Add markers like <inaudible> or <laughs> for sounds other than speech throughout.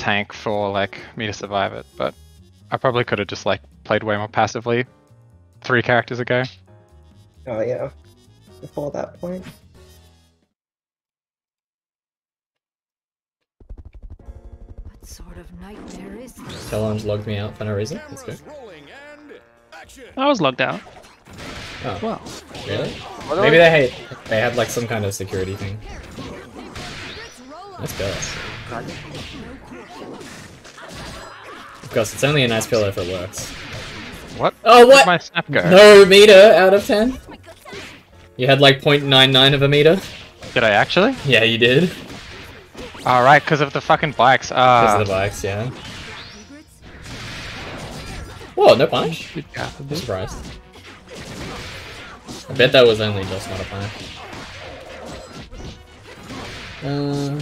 tank for like me to survive it, but I probably could have just like played way more passively three characters ago. Oh yeah. Before that point. What sort of nightmare is this? Talon's logged me out for no reason. Let's go. I was logged out. Oh, Well, really? Maybe they hate. They had like some kind of security thing. Let's pillar. Of course, it's only a nice pillar if it works. What? Oh, Where'd what? my snap go? No meter out of 10? You had like 0.99 of a meter? Did I actually? Yeah, you did. Alright, because of the fucking bikes. Because Ah. of the bikes, yeah. Whoa, no punish? good I'm surprised. I bet that was only just not a punish. Uh,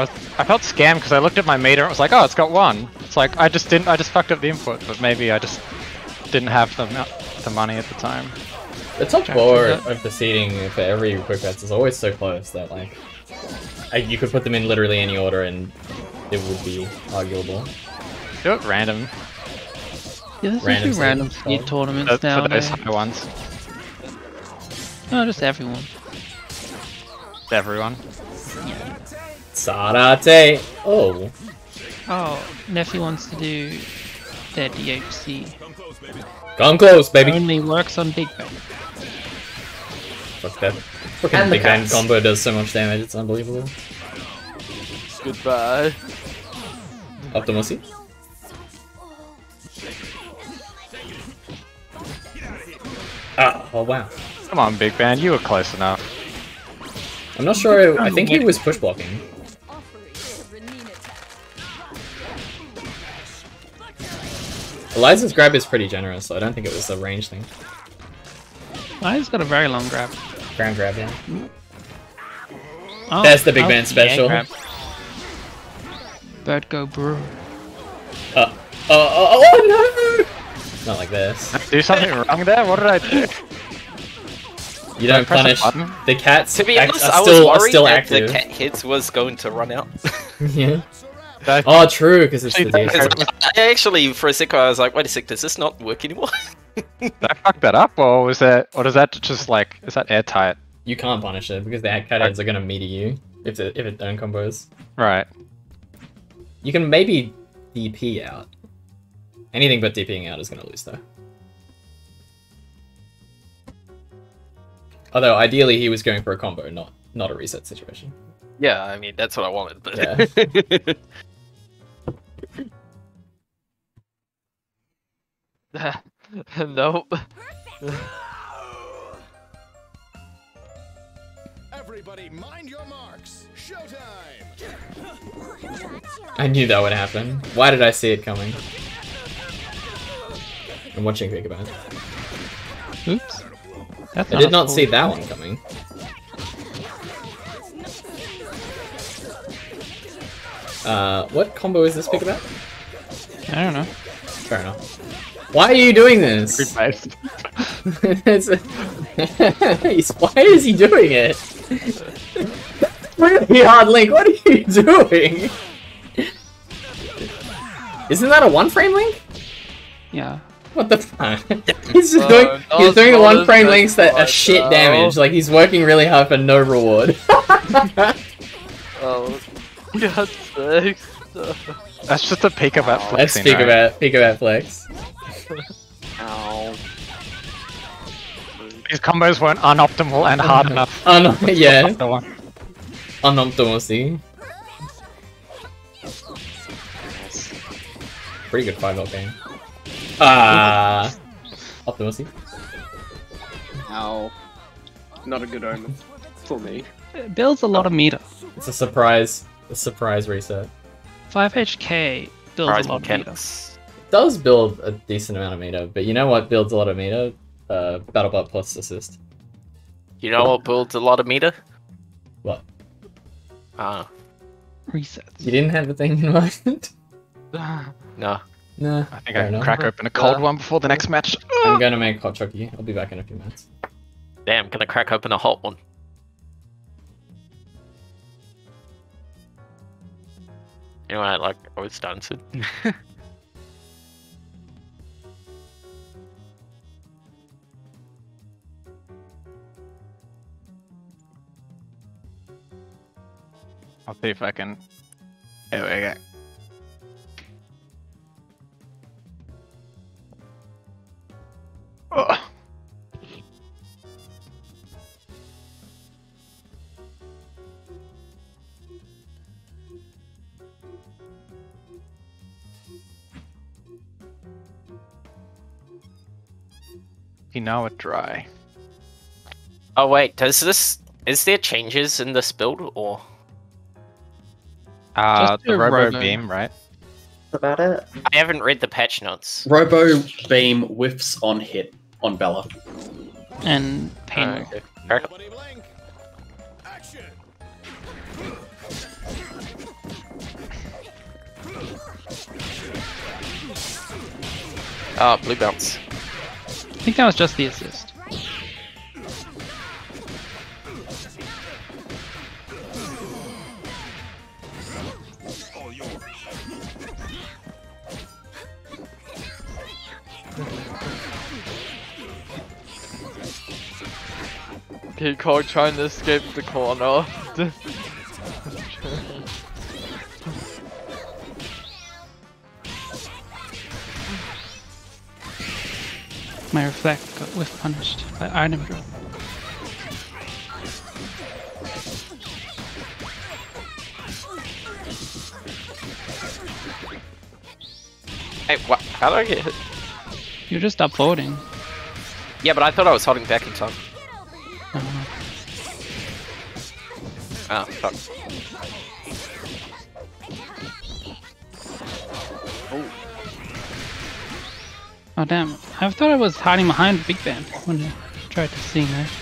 I, was, I felt scammed because I looked at my meter and it was like, oh, it's got one. It's like I just didn't. I just fucked up the input, but maybe I just didn't have the the money at the time. the top four of the seating for every Quickbats is always so close that like you could put them in literally any order and it would be arguable. Do it random Yeah, there's Random a few random stuff. speed for, tournaments for those man. high ones. No, just everyone. Everyone. Sarate! Oh, Oh, Nephi wants to do their DHC. come close, baby! Only works on Big Band. Fuck that. And Fucking Big Band combo does so much damage, it's unbelievable. Goodbye. Optimusy? Ah, oh wow. Come on, Big Band, you were close enough. I'm not sure, I think he was push blocking. Eliza's grab is pretty generous, so I don't think it was a range thing. He's got a very long grab. Ground grab, yeah. Oh, That's the Big oh, Man special. grab. Bird go bro. Uh, oh, oh, oh no! Not like this. Do something wrong there? What did I do? You don't press a punish button? the cats. To be honest, I was still, worried still that active. the cat hits was going to run out. <laughs> yeah. Did Oh, true, because it's the Actually, DH. I actually, for a second, I was like, wait a sec, does this not work anymore? Did I fuck that up, or was that, or is that just like, is that airtight? You can't punish it because the cat heads are gonna meter you if it if it don't combos. Right. You can maybe DP out. Anything but DPing out is gonna lose though. Although ideally he was going for a combo, not not a reset situation. yeah, I mean, that's what I wanted, but... Yeah. <laughs> <laughs> nope. Everybody, mind your marks. Showtime. I knew that would happen. Why did I see it coming? I'm watching Big Band. Oops. That's I did a not full- see that one coming. Uh, what combo is this Big Band? I don't know. Fair enough. Why are you doing this? Based. It's- <laughs> He's- Why is he doing it? <laughs> really hard link. What are you doing? Isn't that a one frame link? Yeah. What the fuck? <laughs> he's just Uh, doing. no, He's doing the one frame links that are shit no. damage. Like he's working really hard for no reward. Oh, God sakes. That's just a peek about Let's flexing, speak right? about speak about flex. <laughs> Ow. These combos weren't unoptimal and hard <laughs> enough. No, yeah, The one. Pretty good five out game. Ah, optimalcy. Ow. Not a good omen for me. It builds a lot of meter. It's a surprise. A surprise reset. 5HK builds Prize a lot of meter. mechanics. does build a decent amount of meter, but you know what builds a lot of meter? Uh, BattleBot plus assist. You know what builds a lot of meter? What? Ah, Resets. You didn't have a thing in mind? <laughs> no. nah. I think fair I can enough. crack open a cold Uh, one before the next match. I'm gonna make hot chocolate. I'll be back in a few minutes. Damn, gonna crack open a hot one. You know, I like I was dancing. I'll see if I can. There we go. Ugh. You know it dry. Oh wait, does this is there changes in this build or Uh, Just the do Robo, Robo. Beam, right? That's about it. I haven't read the patch notes. Robo beam whiffs on hit on Bella. And pain. Oh, okay. Fair enough. Nobody blink. Action. Ah, blue bounce. I think that was just the assist. King Kong trying to escape the corner. <laughs> <laughs> My reflect got whiff punished by item drop. Hey, what? How did I get hit? You're just uploading. Yeah, but I thought I was holding back in time. Uh, Ah, fuck. Oh damn! I thought I was hiding behind Big Band when I tried to sing that.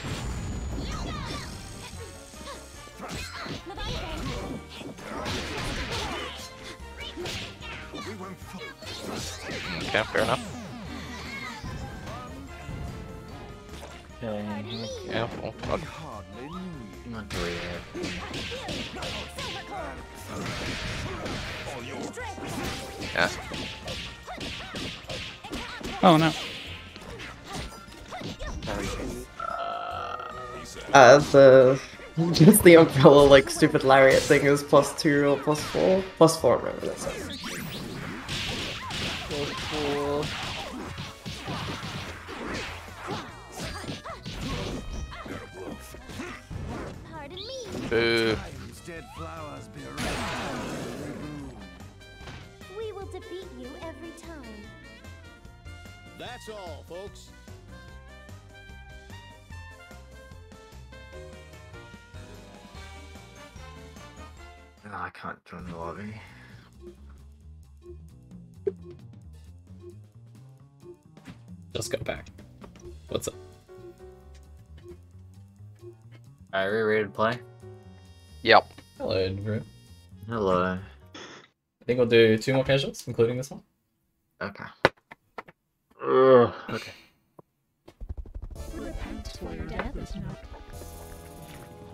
Just the umbrella like stupid lariat thing is plus two or plus four. Plus four, remember that's it. Boo. Play? Yep. Hello, Drew. Hello. I think we'll do two more casuals, including this one. Okay. Ugh, okay.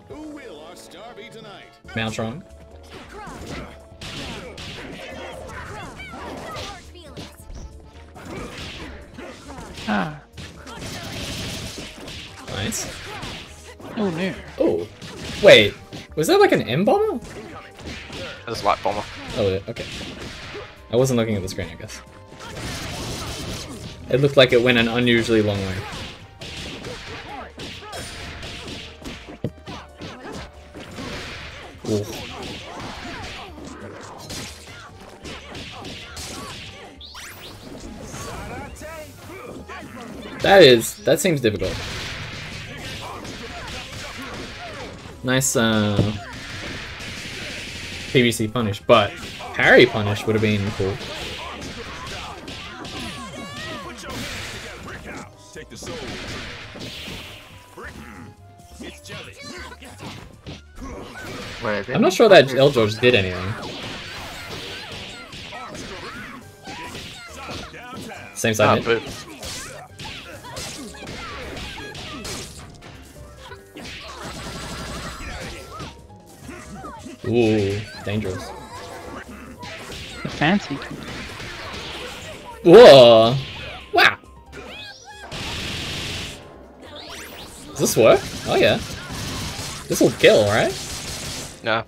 Who will our star be tonight? Maltron. Ah! Nice. Oh no! Oh, wait. Was that like an M bomber? a light bomber. Oh, yeah, okay. I wasn't looking at the screen, I guess. It looked like it went an unusually long way. Ooh. That is, that seems difficult. Nice, uh, PVC punish, but parry punish would have been cool. Take the soul. It's jelly. Wait, I think I'm not sure that L George did anything. Same Ah, side hit. Ooh, dangerous. fancy. Whoa! Wow! Does this work? Oh yeah. This will kill, right? No.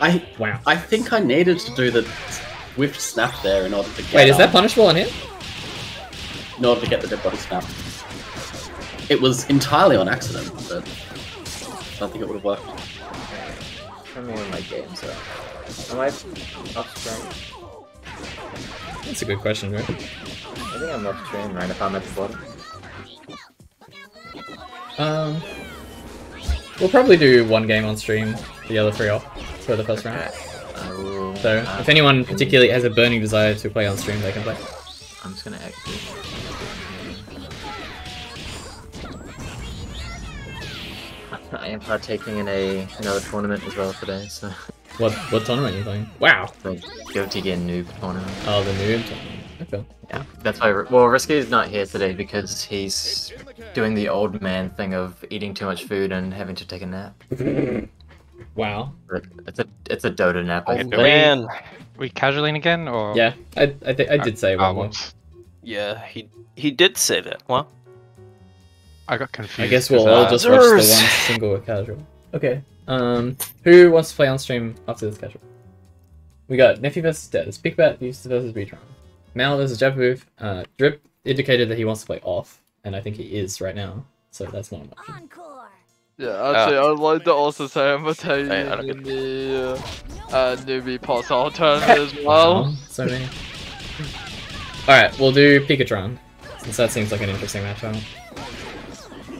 I Wow. I think I needed to do the whiff snap there in order to get. Wait, is that punishable on him? in order to get the dead body snap? It was entirely on accident, but I don't think it would have worked. Show me in my game, so. Am I upstream? That's a good question, right? I think I'm upstream, right? If I'm at the bottom. Um, we'll probably do one game on stream, the other three off for the first round. So if anyone particularly has a burning desire to play on stream, they can play. I'm just gonna exit. I am partaking in a another tournament as well today, so What what tournament are you playing? Wow. the Gotigan noob tournament. Oh, the noob tournament. Okay. Yeah, that's why. Well, Risky is not here today because he's doing the old man thing of eating too much food and having to take a nap. <laughs> Wow. It's a it's a Dota nap. I Oh think. man. We casualing again, or Yeah, I I, th- I did say Oh, one more. whoops. Yeah, he he did say that. What? I got confused. I guess we'll 'cause, all uh, just watch the one Zers. single casual. Okay. Um, who wants to play on stream after this casual? We got Nephew versus Dez, Pickbat versus Beetron, Mal versus Japaboov. Uh, Drip indicated that he wants to play off, and I think he is right now, so that's not an option. Yeah, actually, I'd like to also say I'm taking Hey, I don't in the uh, uh, newbie pulse alternate as well. <laughs> Oh, so many. Alright, we'll do Pikatron, since that seems like an interesting matchup.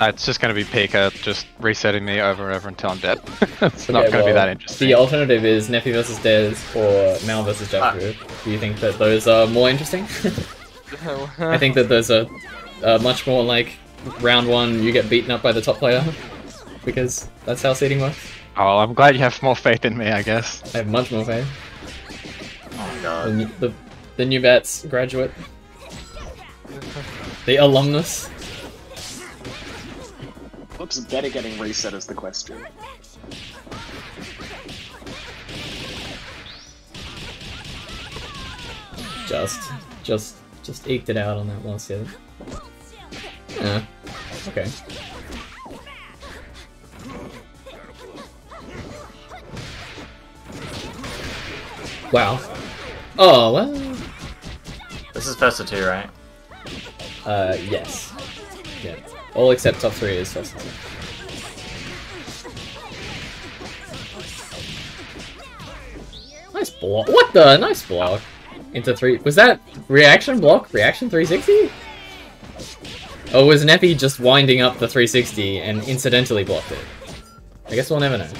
Uh, it's just gonna be Pika just resetting me over and over until I'm dead. <laughs> it's not gonna be that interesting. The alternative is Nephi versus Dez or Mal versus Japaboov. Do you think that those are more interesting? <laughs> <laughs> I think that those are uh, much more like round one, you get beaten up by the top player. Because that's how seeding works. Oh, I'm glad you have more faith in me, I guess. I have much more faith. Oh The, new- the, the new bats graduate. The alumnus. Looks better getting reset is the question. Just, just, just eked it out on that last hit. Yeah. Okay. Wow. Oh, well. This is first of two, right? Uh, yes. Yeah. All except top three is first. Nice block. What the? Nice block. Into three. Was that reaction block? Reaction 360? Or was Neppy just winding up the 360 and incidentally blocked it? I guess we'll never know.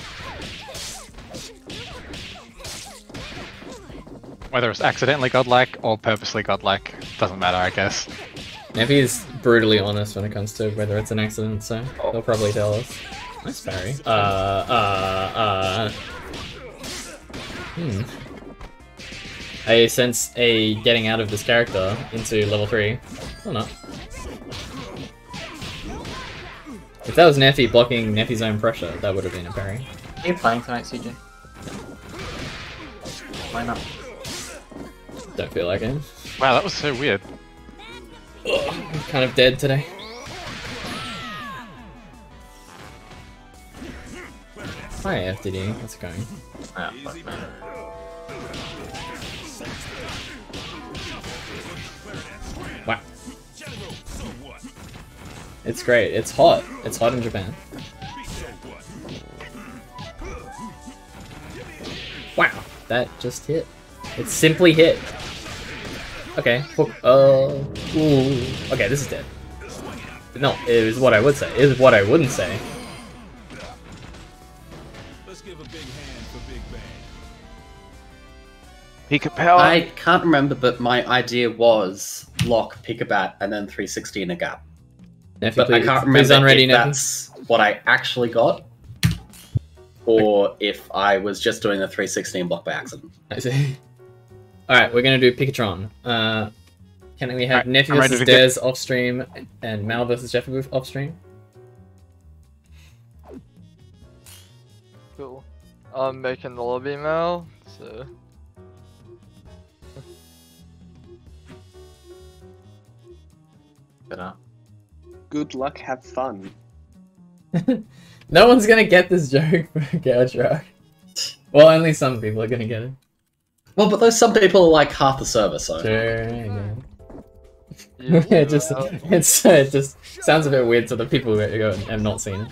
Whether it's accidentally godlike or purposely godlike, doesn't matter, I guess. Neppy is brutally honest when it comes to whether it's an accident, so they'll probably tell us. Nice parry. Uh, uh, uh. Hmm. I sense a getting out of this character into level 3. Or not. If that was Neffy blocking Neffy's own pressure, that would have been a parry. Are you playing tonight, CJ? Why not? Don't feel like it. Wow, that was so weird. I'm <laughs> kind of dead today. Hi FTD, how's it going? Ah. Wow. It's great. It's hot. It's hot in Japan. Wow, that just hit. It simply hit. Okay. hook- Uh. Ooh. Okay, this is dead. No, it is what I would say. It is what I wouldn't say. Pika power. I can't remember, but my idea was lock, pick a bat, and then 360 in a gap. Nephi, But I can't remember unready, if Nephi. that's what I actually got, or if I was just doing the 360 and block by accident. I see. All right, we're gonna do Pikatron. Uh, can we have right, Nephew vs. Dez get... off stream and Mal versus Jeffy Booth off stream? Cool. I'm making the lobby Mal, so. Good luck, have fun. <laughs> no one's gonna get this joke for Well, only some people are gonna get it. Well, but those some people are like half the server, so. Sure, yeah. <laughs> it just it's it just sounds a bit weird to the people who have not seen it.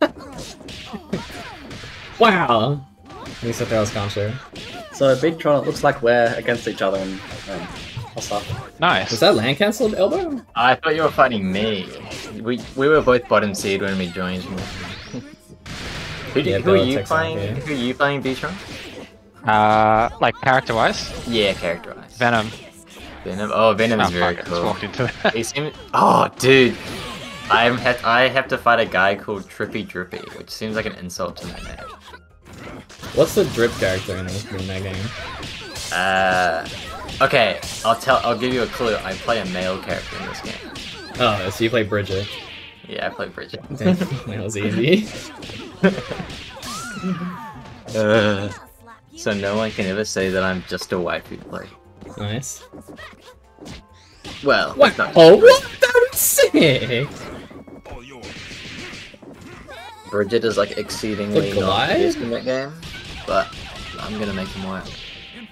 <laughs> wow. At least if I was can't share. So, Big Tron, it looks like we're against each other and um, hostile. Nice. Was that land cancelled, Elbow? I thought you were fighting me. We we were both bottom seed when we joined. <laughs> who, do, Yeah, who are you playing? Who are you playing, Beetron? Uh, like character wise, Yeah, characterized. Venom. Venom. Oh, Venom is Oh, very fuck, I just walked into it. He seems. Oh, dude. I'm have I have to fight a guy called Trippy Drippy, which seems like an insult to my name. What's the drip character in, this, in that game? Uh, okay, I'll tell. I'll give you a clue. I play a male character in this game. Oh, so you play Bridget. Yeah, I play Bridget. Damn, that was easy. <laughs> <laughs> Uh, so no one can ever say that I'm just a waifu player. Nice. Well, What? that's not Oh, what? That was sick! Bridget is like exceedingly The not glide? used in that game, but I'm gonna make him work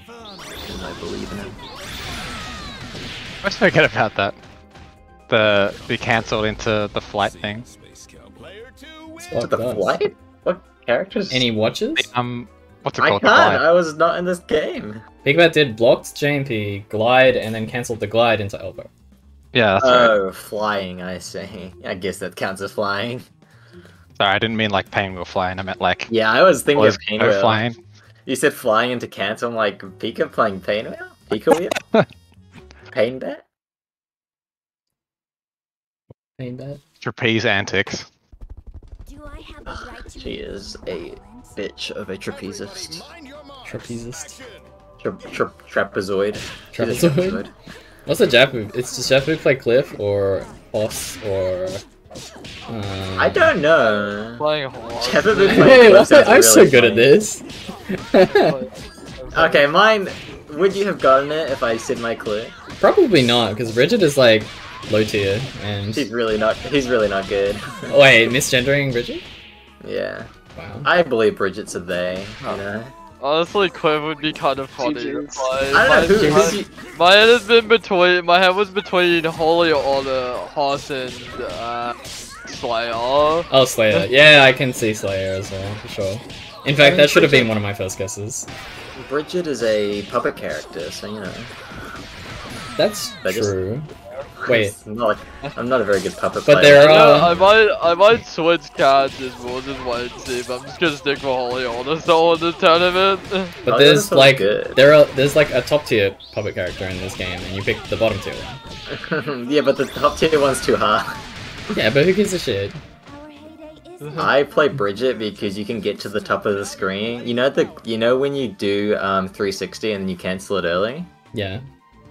because I believe in him. I always forget about that. The be cancelled into the flight thing. Fuck the flight? What characters? Any watches? Um, what's it I can't. I was not in this game. Big Bat did blocked JMP, glide, and then cancelled the glide into elbow. Yeah, that's oh, right. Oh, flying. I see. <laughs> I guess that counts as flying. Sorry, I didn't mean like painwheel flying. I meant like Yeah, I was thinking was of Painwheel. flying. You said flying into cancel. I'm like Pika playing Painwheel. Pika wheel. <laughs> Pain bet. Pain bet. Trapeze antics. Do I have the ah, right to? She is a bitch of a trapezist. Trapezist. Tra- tra- trapezoid. She's a Trapezoid? What's the Jap move? It's does Jap move play Cliff or Hoss or. Um... I don't know. Playing horse. Haven't been Hey, Cliff, I'm sounds so really good at this. <laughs> Okay, mine. Would you have gotten it if I said my clue? Probably not, because Bridget is like low tier and. He's really not. He's really not good. Wait, misgendering Bridget? <laughs> Yeah. Wow. I believe Bridget's a they. You know. Honestly, Quinn would be kind of funny to I don't know who. my, who you, my head has been between. My head was between Holy Order, Hoss, and uh, Slayer. Oh, Slayer. Yeah, I can see Slayer as well, for sure. In fact, that should have been one of my first guesses. Bridget is a puppet character, so you know. That's But just- true. Wait, I'm not, I'm not a very good puppet But player. there I, know, are- I might, I might switch characters. We'll just wait and see. But I'm just gonna stick for Holy Order so in this tournament. but Oh, there's like good. there are there's like a top tier puppet character in this game, and you pick the bottom tier one. <laughs> yeah, but the top tier one's too hard. Yeah, but who gives a shit? I play Bridget because you can get to the top of the screen. You know the you know when you do um 360 and you cancel it early? Yeah.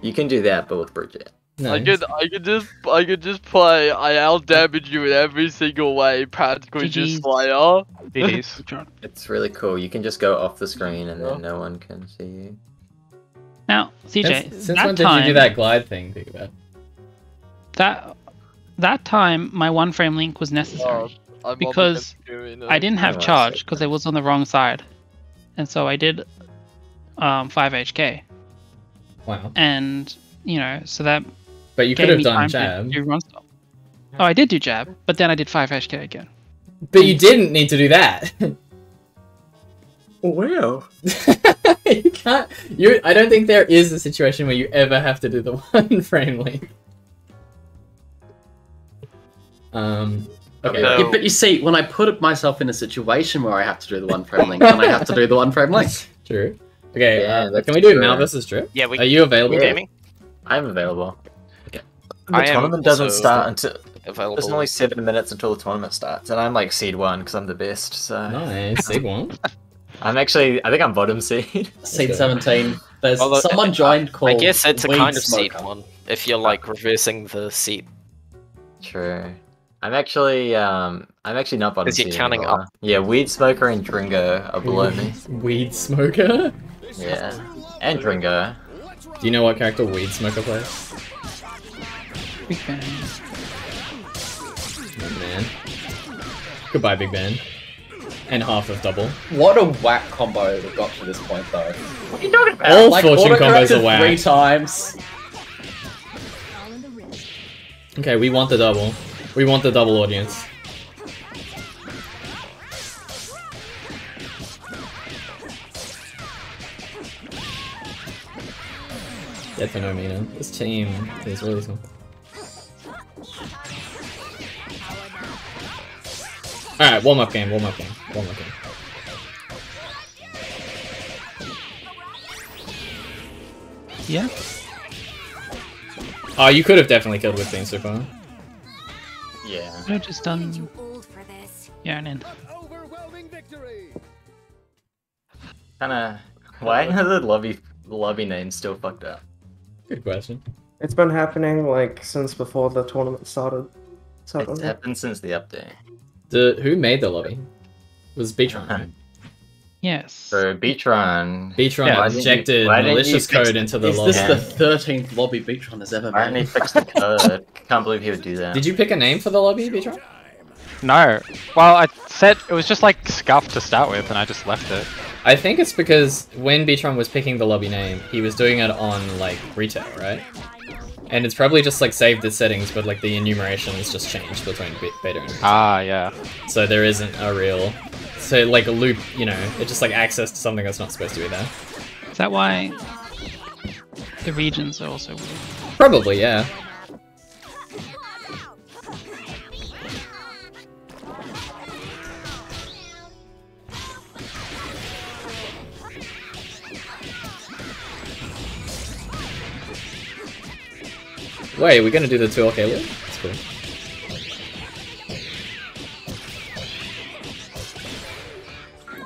You can do that but with Bridget. No. I could, I could just, I could just play. I out damage you in every single way. Practically just GG's. Slayer. GG's. It's really cool. You can just go off the screen and then no one can see you. Now, CJ, Since, since that when did you do that glide thing, Big Bat? that that time, my one frame link was necessary. I'm Because against you in I a- didn't have Oh, charge because it was on the wrong side, and so I did um, 5 HK, Wow. and you know, so that But you gave could have done jab. to do run stop. Oh, I did do jab, but then I did 5 HK again. But you didn't need to do that. <laughs> Well. <laughs> you can't. You. I don't think there is a situation where you ever have to do the <laughs> one frame link. Um. Okay. No. Yeah, but you see, when I put myself in a situation where I have to do the one frame link, then I have to do the one frame link. True. Okay. Yeah, uh, can we do true. Mal versus Drip? Yeah, we. Are you available? You hear me? I'm available. The I tournament doesn't also start until Available. there's only seven minutes until the tournament starts, and I'm like seed one because I'm the best. So Nice. Big one. <laughs> I'm actually I think I'm bottom seed. <laughs> Seed 17. There's Although, someone joined I called. guess it's a Weed kind of seed one if you're like reversing the seed. True. I'm actually um I'm actually not bottom Is he seed counting anymore. Yeah, Weed Smoker and Dringo are below me. <laughs> Weed smoker. Yeah. And Dringo. Do you know what character Weed Smoker plays? Big Band. Oh, man. Goodbye, Big Band. And half of double. What a whack combo that got to this point, though. What are you talking about? All like, fortune combos auto-corrected are whack. Three times. Okay, we want the double. We want the double audience. Dead for no meaner. This team is really something. Alright, warm up game, warm up game, warm up game. Yeah. Oh, you could have definitely killed with being super. Yeah. Could have just done. Yeah, and then. Kinda. Why <laughs> are the lobby lobby names still fucked up? Good question. It's been happening like since before the tournament started. So It's happened since the update. The who made the lobby? It was Beetron, right? <laughs> Yes. So Beetron. Beetron Why injected why you malicious code it? into the Is lobby. this the thirteenth lobby Beetron has ever Why didn't he made? fix the <laughs> code? Can't believe he would do that. Did you pick a name for the lobby, Beetron? No. Well, I said it was just like scuff to start with, and I just left it. I think it's because when Beetron was picking the lobby name, he was doing it on like retail, right? And it's probably just like saved the settings, but like the enumeration is just changed between be- beta and retail. Ah, yeah. So there isn't a real, so like a loop, you know, it just like access to something that's not supposed to be there. Is that why the regions are also weird? Probably, yeah. Wait, we're gonna do the 2 OK loop? That's cool.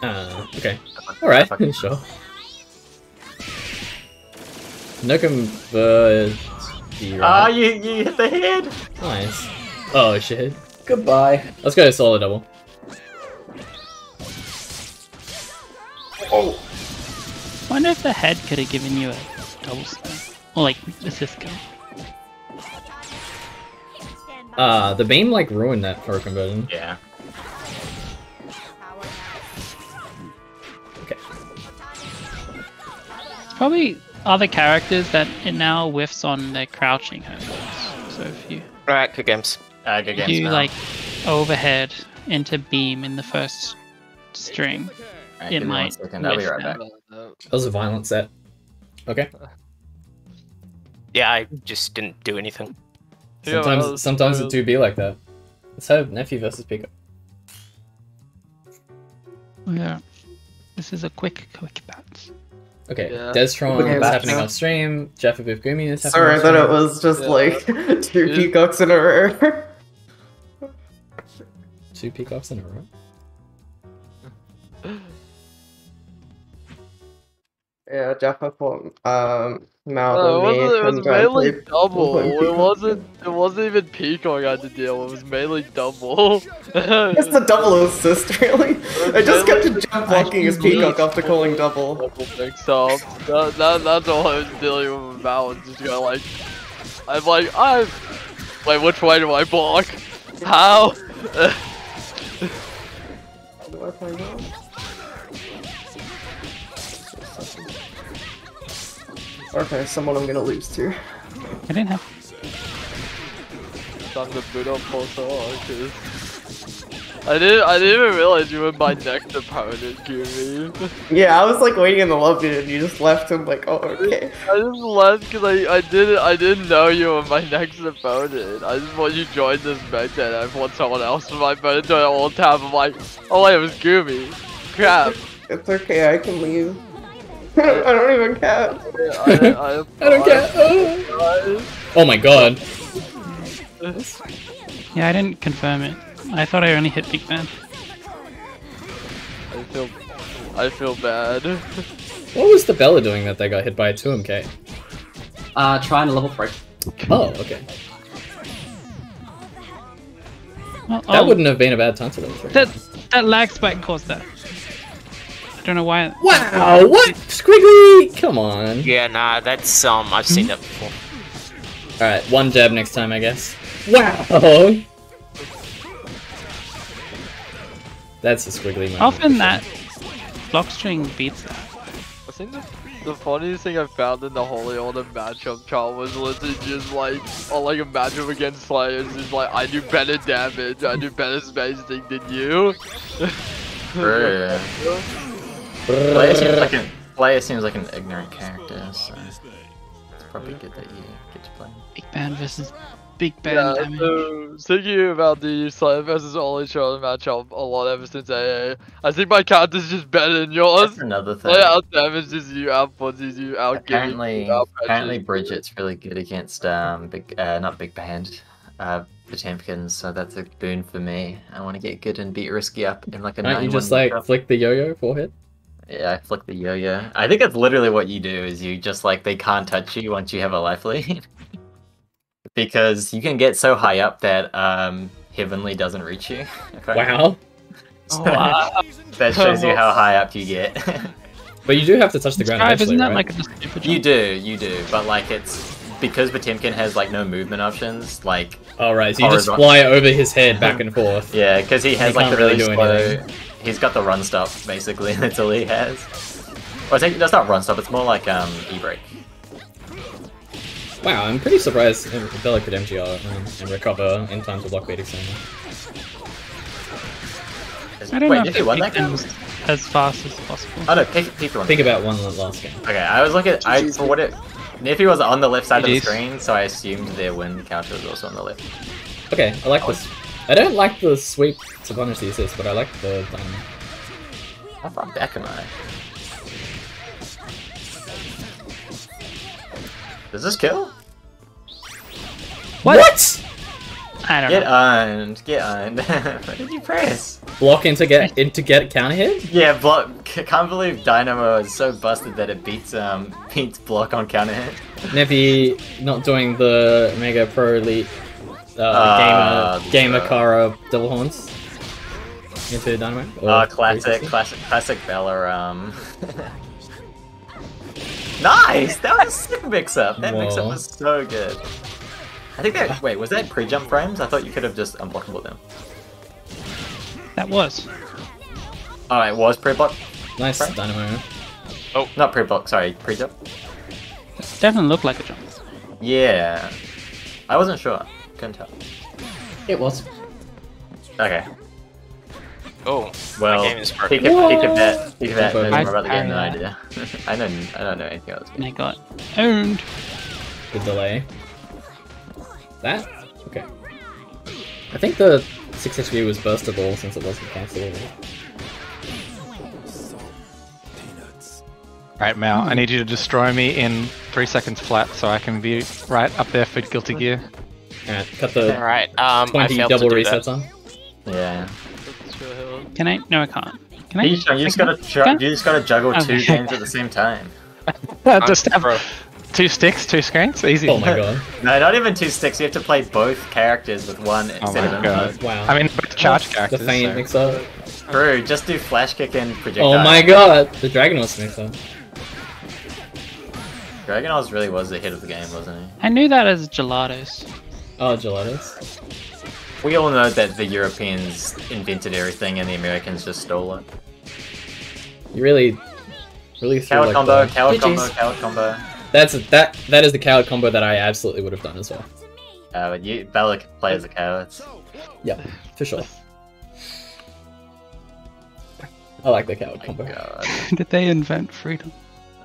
Uh, okay. Alright, <laughs> sure. Nukem Bird. Ah, you you hit the head. Nice. Oh shit. Goodbye. Let's go solo double. Oh. wonder if the head could have given you a double stun. Or like assist kill. Uh, the beam like ruined that for conversion. Yeah. It's probably other characters that it now whiffs on their crouching homos. So if you Right, good games. Uh, good games, you man. like overhead into beam in the first string, Alright, it give me one might second, I'll be right back. That was a violent set. Okay. Yeah, I just didn't do anything. Yeah, Sometimes, that was- sometimes that it do be like that. Let's have nephew versus Pico. Yeah. This is a quick, quick bat. Okay, Yeah. Destron Okay, is that's happening fine. off stream. Jeff of Gumi is happening Sorry, I thought it was just Yeah. like <laughs> two Yeah. peacocks in a row. Two peacocks in a row. Yeah, Jeff, I thought um, Mal No, it wasn't. It was couldn't go and mainly play- double. <laughs> It wasn't. It wasn't even Peacock I had to deal with. It was mainly double. <laughs> It's the double assist, really. <laughs> I just kept Jeff blocking his peacock after calling double. double mix up. That, that, that's all I was dealing with about. Just go like, I'm like, I'm. Wait, which way do I block? How? How do I out? Okay, someone I'm gonna lose to. I didn't have. Time to boot up also, I didn't. I didn't even realize you were my next opponent, Gumi. Yeah, I was like waiting in the lobby and you just left him like, oh, okay. I just left because I, I didn't I didn't know you were my next opponent. I just want you to join this match and I want someone else for my opponent to all the time. I'm like, oh wait, it was Gooby. Crap. It's okay, I can leave. <laughs> I don't even care. I, I, I don't care. Oh. Oh my god. Yeah, I didn't confirm it. I thought I only hit Big Band. I feel I feel bad. What was the Bella doing that they got hit by a 2MK? Uh, trying to level three. Oh, okay. Well, That oh, wouldn't have been a bad time to level 3. That that lag spike caused that. I don't know why. Wow, what? Squiggly! Come on. Yeah, nah, that's um, I've seen that before. Alright, one jab next time, I guess. Wow! That's a squiggly moment. Often that block string beats that. I think the, the funniest thing I found in the Holy Order matchup chart was literally just like, or like a matchup against players is like, I do better damage, I do better spacing than you. True. <laughs> Player seems like an player seems like an ignorant character, so it's probably good that you get to play. Big band versus big band Yeah, damage. so thinking about the Slayer versus Ollie Charlie matchup a lot ever since AA, I think my character's just better than yours. That's another thing. Slayer out damages you, out punches you, out Apparently, out apparently Bridget's really good against um big uh not big band, uh Potemkins, so that's a boon for me. I want to get good and beat Risky up in like a Can't you 9-1 just like flick the yo-yo forehead? Yeah, I flick the yo-yo. I think that's literally what you do. Is you just like they can't touch you once you have a life lead, <laughs> because you can get so high up that um Heavenly doesn't reach you. <laughs> Wow. <laughs> So, Wow. that shows you how high up you get. But you do have to touch the ground Strive, eventually, isn't that right? like a you do, you do, but like it's because Potemkin has like no movement options. Like Oh right, so you just fly over his head back and forth. <laughs> Yeah, because he has You like the can't really really do slow. anything. He's got the run stop basically. <laughs> That's all he has. Or I think that's not run stop. It's more like um e brake. Wow, I'm pretty surprised Bella could MGR um, and recover in time to block Vedic Summoner. I don't Wait, know did if he the win big that game? as fast as possible. Oh no, Pick Pick won. Think about one last game. Okay, I was looking. I for what it. Niffy was on the left side of the screen, so I assumed their win counter was also on the left. Okay, I like this. I don't like the sweep to punish the assist, but I like the um, How far back am I? Does this kill? What? I don't Get know. owned. Get owned. <laughs> what did you press? block into get into get counter hit. Yeah, block. Can't believe Dynamo is so busted that it beats um beats block on counter hit. Nevi not doing the Mega Pro Elite uh, Ah, gamer gamer bro. Kara double horns into Dynamo. or Uh, classic, 360. classic, classic Bella. Um. <laughs> nice. That was a sick mix up. That mix up was so good. I think that. Wait, was that pre-jump frames? I thought you could have just unblockable them. That was. Oh, it was pre-block. Nice Right. Dynamo. Oh, not pre-block. Sorry, pre-jump. Definitely looked like a jump. Yeah. I wasn't sure. Couldn't tell. It was. Okay. Oh, Well, my game is peek perfect. of, peek of that, peek of that, knows I- more about the game than I <laughs> I- do. I know, I don't know anything else. And they got owned. Good delay. That? Okay. I think the 6 HP was burstable since it wasn't cancelable. Right, Mal, I need you to destroy me in three seconds flat so I can be right up there for Guilty Gear. Alright, cut the Alright, um, I 20 failed double to do that. resets on. Yeah. Can I? No, I can't. Can I? You just, you just gotta, ju- you just gotta juggle two Okay. games at the same time. <laughs> just have Bro. Two sticks, two screens, easy. Oh my god. No, not even two sticks. You have to play both characters with one Oh instead my of god. another. Wow. I mean, both charge the characters. Feint so- mixer. True. Just do flash kick and projectile. Oh my god! The Dragonos mixer. Dragon Oz really was the hit of the game, wasn't he? I knew that as gelatos. Oh, gelatos. We all know that the Europeans invented everything and the Americans just stole it. You really, really feel Coward like combo, the- coward GGs. combo, coward combo. That's that. That is the coward combo that I absolutely would have done as well. Uh, but you, Bella can play as a coward. Yeah, for sure. I like the coward Oh combo. god. <laughs> Did they invent freedom?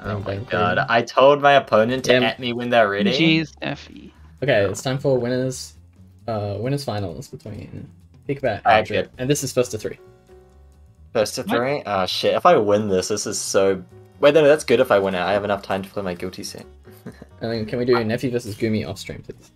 Oh my Thank god. you. I told my opponent to Yeah. at me when they're ready. Jeez, Effie. Okay, it's time for winners, uh, winners finals between Peekbat Alright, and Drip, and this is first to three. First to three? Oh shit, if I win this, this is so... Wait, no, that's good if I win it. I have enough time to play my guilty set. And then can we do <laughs> Nephi versus Gumi off stream, please?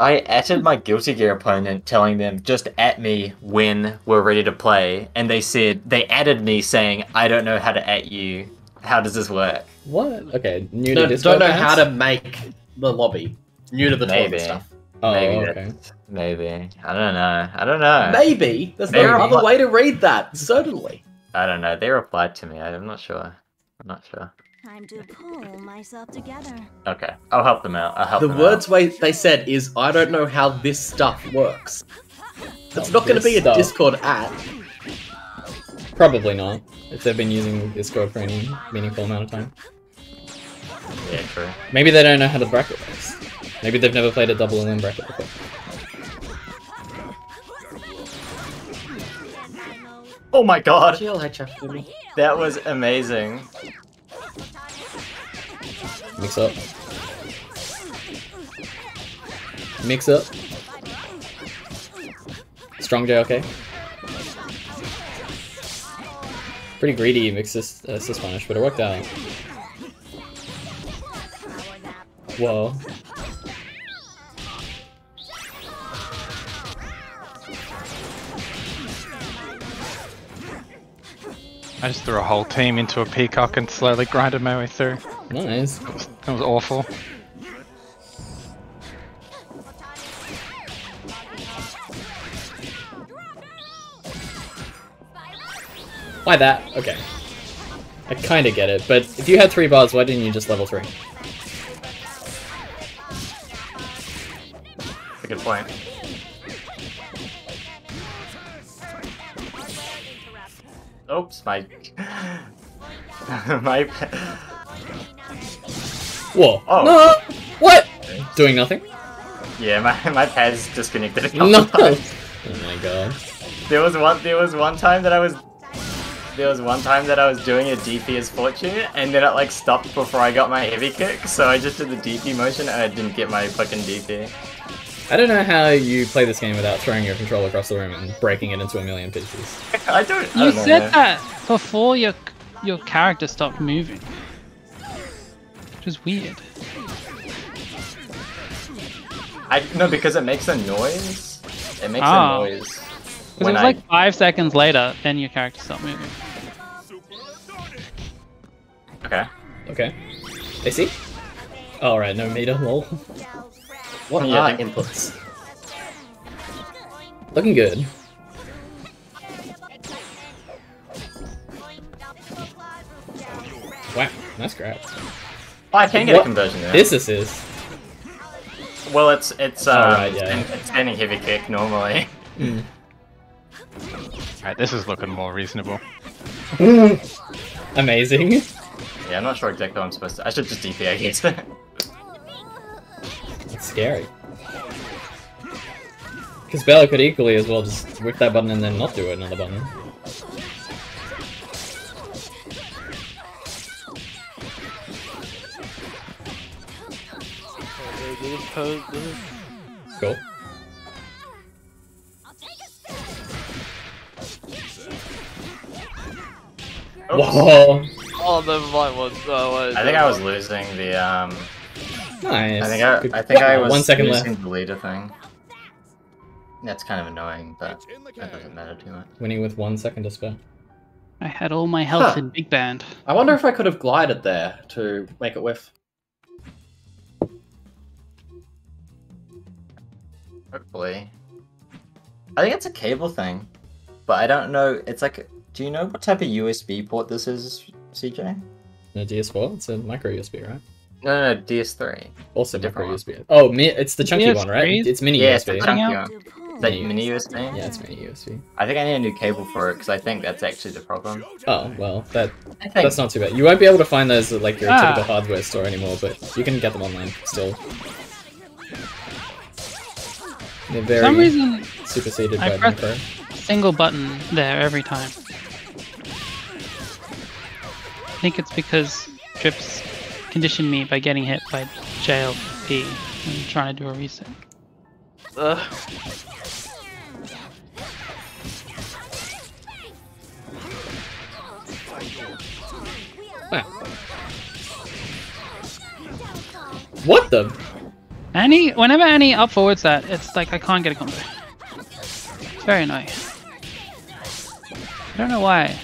I atted my Guilty Gear opponent, telling them just at me when we're ready to play, and they said they added me saying, "I don't know how to at you. How does this work?" What? Okay, new No, to Discord. don't know how to make the lobby. New to the tournament Maybe, stuff. Oh, maybe, okay. maybe. I don't know. I don't know. Maybe. There's Maybe. no other way to read that. Certainly. I don't know. They replied to me. I'm not sure. I'm not sure. Time to pull myself together. Okay, I'll help them out. I'll help The them words way they said is, I don't know how this stuff works. It's not going to be a stuff. Discord at. Probably not, if they've been using Discord for any meaningful amount of time. Yeah, true. Maybe they don't know how the bracket works. Maybe they've never played a double limb bracket before. Oh my god! That was amazing. Mix up. Mix up. Strong J, okay. Pretty greedy mix this uh, assist punish, but it worked out. Whoa. I just threw a whole team into a peacock and slowly grinded my way through. Nice. That was, that was awful. Why that? Okay. I kinda get it, but if you had three bars, why didn't you just level three? That's a good point. Oops, my... <laughs> my... Whoa. Oh. No! What? Doing nothing? Yeah, my, my pad's disconnected a couple No! times. <laughs> Oh, oh my god. There was one there was one time that I was there was one time that I was doing a DP as fortune and then it like stopped before I got my heavy kick, so I just did the DP motion and I didn't get my fucking DP. I don't know how you play this game without throwing your controller across the room and breaking it into a million pieces. <laughs> I don't I You don't said man. that before your your character stopped moving. Which is weird. I no because it makes a noise. It makes Oh. a ah. noise. Because it was I like five seconds later, then your character stopped moving. Okay. Okay. AC? Alright, no meter, lol. What Yeah, are thank- inputs? Looking good. Wow, nice grab. Oh, I can get What? a conversion there. This is. Well it's it's um Alright, yeah. it's standing heavy kick normally. Mm. Alright, this is looking more reasonable. <laughs> Amazing. Yeah, I'm not sure exactly what I'm supposed to I should just DP I guess. That's scary. Because Bella could equally as well just whip that button and then not do another button. Cool. Whoa! Oh, never mind. What? Uh, wait, I think I was losing the um Nice. I think I, Good- I think I was One second losing left. the leader thing. That's kind of annoying, but that doesn't matter too much. Winning with one second to spare. I had all my health Huh. in Big Band. I wonder if I could have glided there to make it whiff. Hopefully. I think it's a cable thing, but I don't know. It's like, do you know what type of USB port this is, CJ? No DS4? It's a micro USB, right? No, no, no DS3. Also It's a micro different USB. Oh, mi- it's the chunky one, right? It's mini Yeah, it's the USB. chunky one. Is that Mini mini USB? Yeah, it's mini USB. I think I need a new cable for it because I think that's actually the problem. Oh well, that think that's not too bad. You won't be able to find those at like your Ah. typical hardware store anymore, but you can get them online still. They're very some reason, superseded I by press- micro. single button there every time. I think it's because Trips conditioned me by getting hit by JLP and trying to do a reset. Uh, Wow. What the? Annie, whenever Annie up forwards that, it's like I can't get a combo. It's very annoying. I don't know why.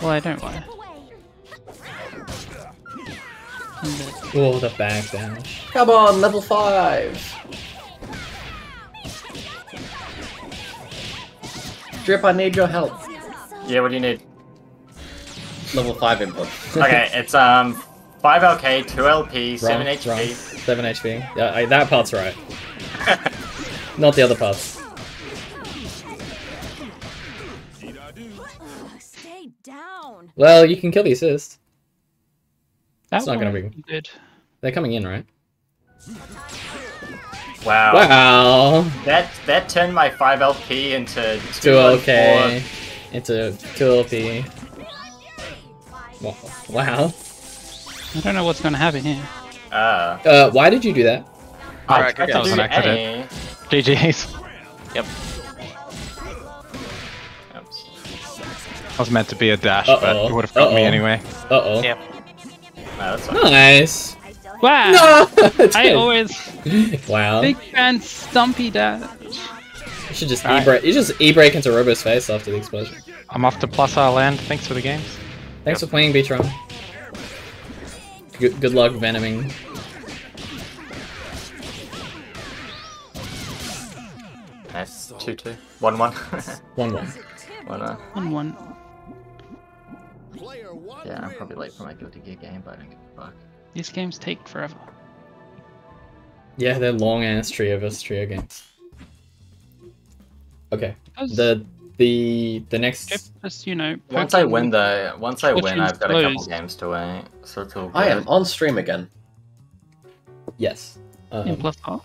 Well, I don't want why. And the- Oh, the back dash. Come on, level 5! Drip, I need your help. Yeah, what do you need? level 5 input. okay, <laughs> it's um 5 LK, 2 LP, 7 Wrong, HP. wrong. 7 HP. Yeah, I, that part's right. <laughs> Not the other parts. Well, you can kill the assist. That It's not gonna be. good. They're coming in, right? Wow. Wow. That that turned my 5 LP into 2 2 L4. LK into 2 LP. Wow. I don't know what's going to happen here. Uh, Uh, why did you do that? I Alright, tried that to was an accident. A. GG's. Yep. Was meant to be a dash, Uh-oh. but it would have got me Uh-oh. anyway. Uh oh. Yep. No, that's fine. Nice. Wow! No! <laughs> I always <laughs> wow. big fan Stumpy dash. You should just Alright. e-brake. You just e-brake into Robo's face after the explosion. I'm off to Plus R land. Thanks for the games. Thanks for playing, Beetron. Good, good luck venoming. Nice. 2 2. 1 1. <laughs> One one. 1 1. One one. Yeah, I'm probably late for my Guilty Gear game, but I don't give a fuck. These games take forever. Yeah, they're long ass trio versus trio games. Okay. The the the next just you know. Once I win the once I win, I've got a couple games to wait, so it's all good. I am on stream again. yes. in Um, plus R.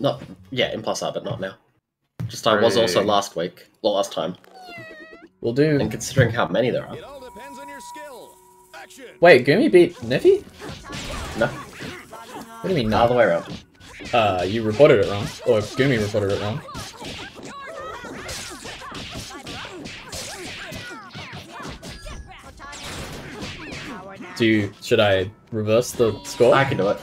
Not yeah, in Plus R, but not now. Just I was also last week, well, last time. we'll do. And considering how many there are, Wait, Gumi beat Niffy? no, What do you mean the no? other way around. Uh, you reported it wrong, or Gumi reported it wrong. Do you, should I reverse the score? I can do it.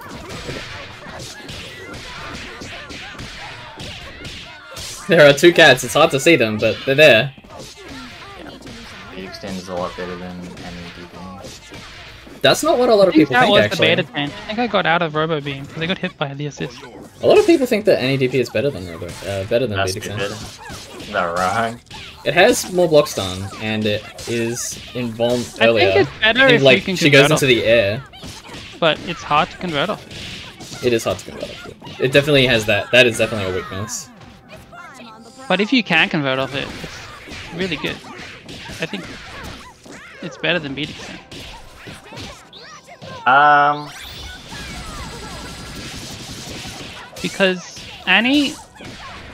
There are two cats. It's hard to see them, but they're there. The extend is a lot better than any DP. That's not what a lot I of think people that think. was actually, the beta change. I think I got out of Robo Beam because I got hit by the assist. a lot of people think that Annie DP is better than Robo, uh, better than That's Beat good. Extend. They're wrong. It has more block stun, and it is involved earlier. I think it's better And, if like you can she goes convert into the air. But it's hard to convert off it. It is hard to convert. off it. It definitely has that. That is definitely a weakness. But if you can convert off it, it's really good. I think it's better than beat extend. Um, Because Annie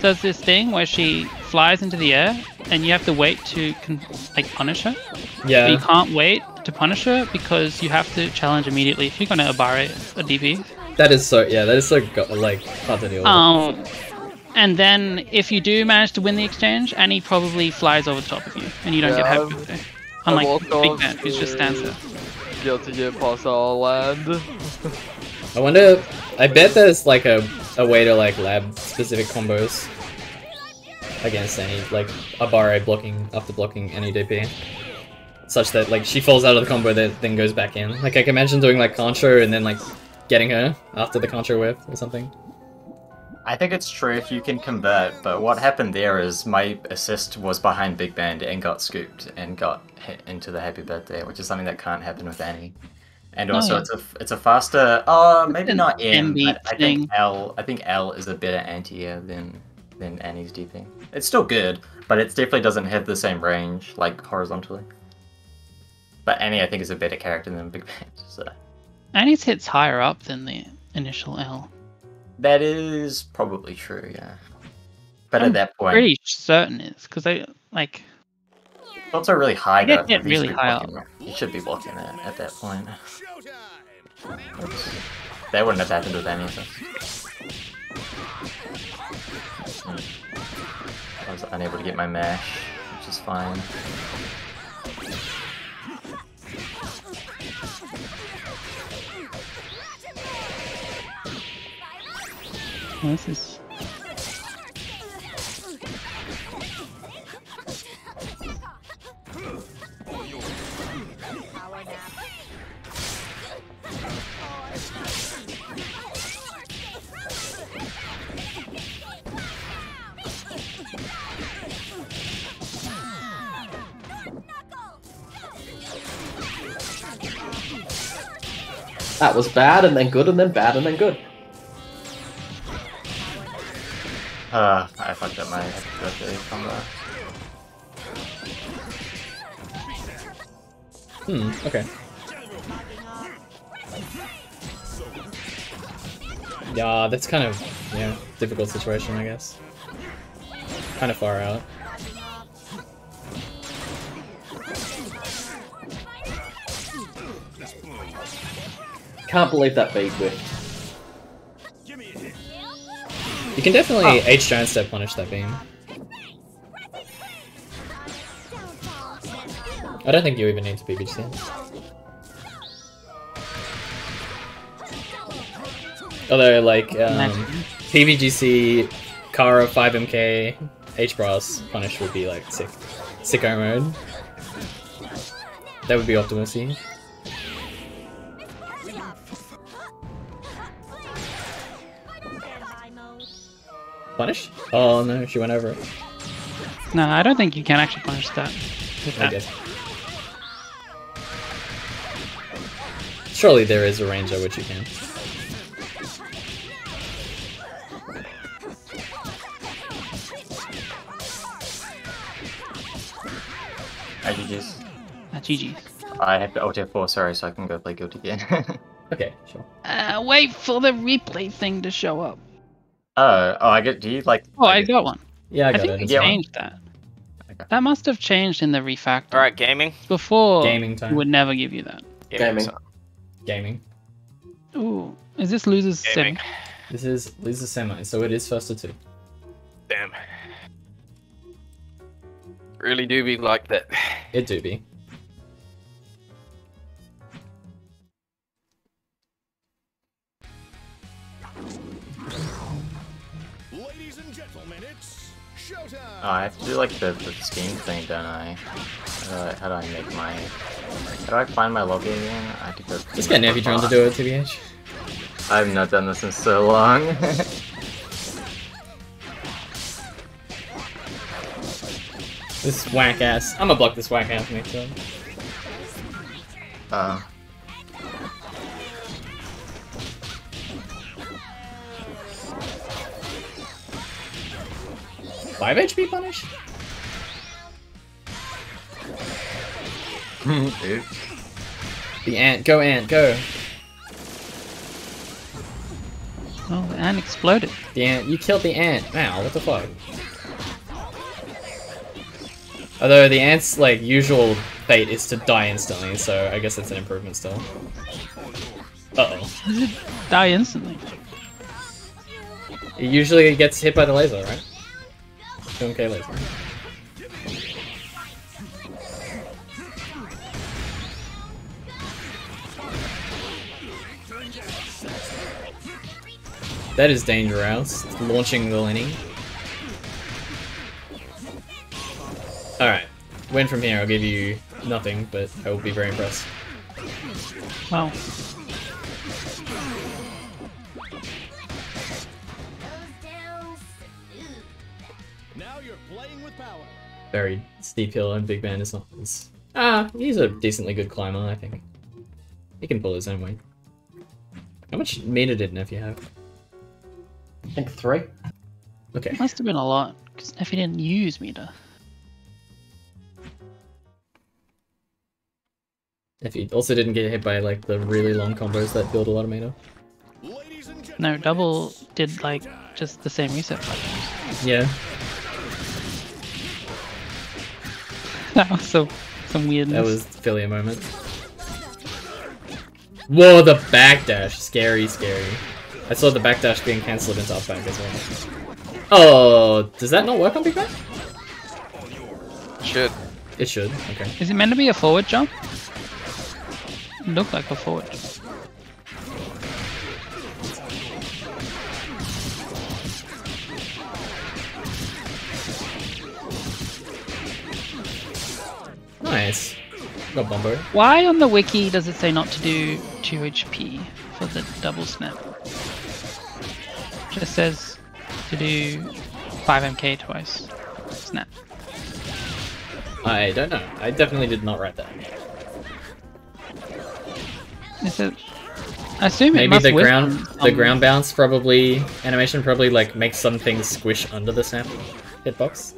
does this thing where she flies into the air and you have to wait to con- like punish her. But you can't wait to punish her because you have to challenge immediately if you're gonna Abare a DP. That is so. Yeah, that is so go- like hard to deal with. Um, and then if you do manage to win the exchange, Annie probably flies over the top of you and you don't get Yeah, hit I've- with it. Unlike Big on Man, who just stands there. Guilty Gear all land. I wonder. I bet there's like a a way to like lab specific combos against any like a Abare blocking after blocking any DP, such that like she falls out of the combo that then goes back in. Like I can imagine doing like Contra and then like getting her after the Contra whip or something. I think it's true if you can convert, but what happened there is my assist was behind Big Band and got scooped and got hit into the Happy Birthday, which is something that can't happen with Annie. And Oh, also, yeah. it's a it's a faster. Oh, maybe not M. MB but I think L. I think L is a better anti-air than than Annie's DP. It's still good, but it definitely doesn't have the same range like horizontally. But Annie, I think, is a better character than Big Band. <laughs> So Annie's hits higher up than the initial L. that is probably true. Yeah. But I'm at that point, Pretty certain is because I like It's also really high get. You really high it. You should be blocking it at that point. Oops. That wouldn't have happened with any of us. Hmm. I was unable to get my mash, which is fine. Well, this is... That was bad and then good and then bad and then good. Uh, I fucked up my birthday combo. Hmm, okay. Yeah, that's kind of, yeah, difficult situation, I guess. Kind of far out. Can't believe that beat whiff. You can definitely H giant step punish that beam. I don't think you even need to PBC. Although, like, um, PBGC, Kara 5MK, H-Bros punish would be like sick. Sicko mode. That would be optimal C. Punish? Oh no, she went over it. No, I don't think you can actually punish that. with I that. guess. Surely there is a range at which you can. I GG's. Ah, GG. I have to ult F4, sorry, so I can go play guilty again. <laughs> okay, sure. Uh, wait for the replay thing to show up. Oh, oh, I get. Do you like? Oh, I got one. Yeah, I got think it. they It's fine. changed that. That must have changed in the refactor. Alright, gaming. Before, Gaming time. would never give you that. Gaming. Gaming. Ooh, is this losers Gaming. semi? This is losers Semi, so it is first to two. Damn. Really do be like that. It do be. Oh, I have to do like the, the Steam thing, don't I? How do I, how do I make my? How do I find my login again? I have to go. Just get Navi trying to do it, TBH. I've not done this in so long. <laughs> This whack ass. I'm gonna block this whack ass mate. So. uh, Five HP punish? <laughs> dude. The ant, go ant, go. Oh, the ant exploded. The ant, you killed the ant. Wow, what the fuck? Although the ant's like usual fate is to die instantly, so I guess that's an improvement still. Uh oh. Does <laughs> it die instantly? It usually gets hit by the laser, right? 2MK laser. That is dangerous. Launching the Lenny. Alright. Win from here, I'll give you nothing, but I will be very impressed. Wow. Very steep hill and Big Man is not as... Ah, he's a decently good climber, I think. He can pull his own weight. How much meter did Nephew have? I think three. Okay. Must have been a lot, because Neffy didn't use meter. Nephew also didn't get hit by like the really long combos that build a lot of meter. No, double did like just the same reset button. Yeah. <laughs> that was so some weirdness. That was Philly a moment. Whoa, the backdash. Scary, scary. I saw the backdash being cancelled into up back as well. Oh, does that not work on Big Band? Should. It should, okay. Is it meant to be a forward jump? It looked like a forward. jump. Nice. Got Bombo. Why on the wiki does it say not to do 2 HP for the double snap? It Just says to do 5mk twice. Snap. I don't know. I definitely did not write that. Is it I assume it Maybe must the ground the ground bounce probably animation probably like makes some things squish under the snap hitbox.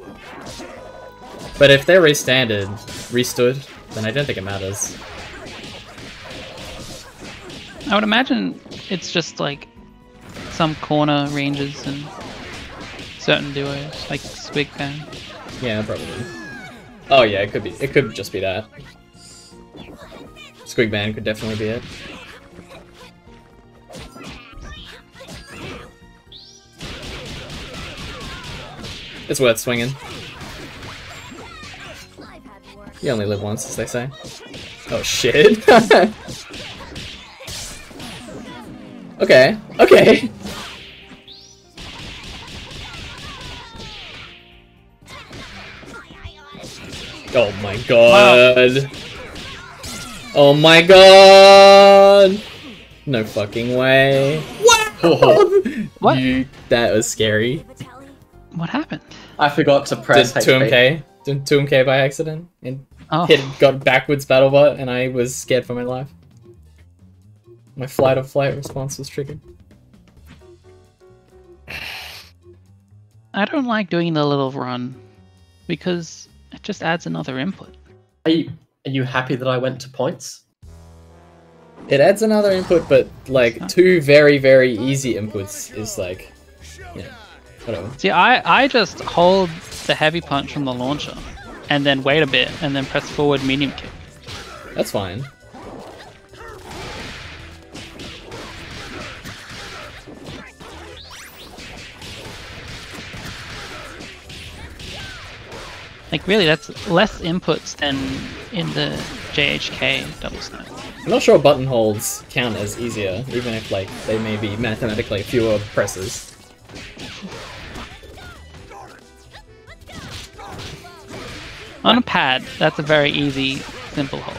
But if they're restanded, restood, then I don't think it matters. I would imagine it's just like some corner ranges and certain duos, like Squig Band. Yeah, probably. Oh yeah, it could be. It could just be that. Squig Band could definitely be it. It's worth swinging. You only live once, as they say. Oh shit. <laughs> okay, okay. Oh my god. Oh my god. No fucking way. Wow. <laughs> What? You, that was scary. What happened? I forgot to press Did HP. 2MK? Did 2MK by accident? And Oh. hit got backwards battlebot and I was scared for my life. My flight of flight response was triggered. I don't like doing the little run because it just adds another input. Are you are you happy that I went to points? It adds another input, but like two very, very easy inputs is like, yeah, whatever. See, I, I just hold the heavy punch from the launcher and then wait a bit and then press forward medium kick. That's fine. Like really, that's less inputs than in the JHK double snap. I'm not sure button holds count as easier, even if like they may be mathematically fewer presses. On a pad, that's a very easy, simple hold.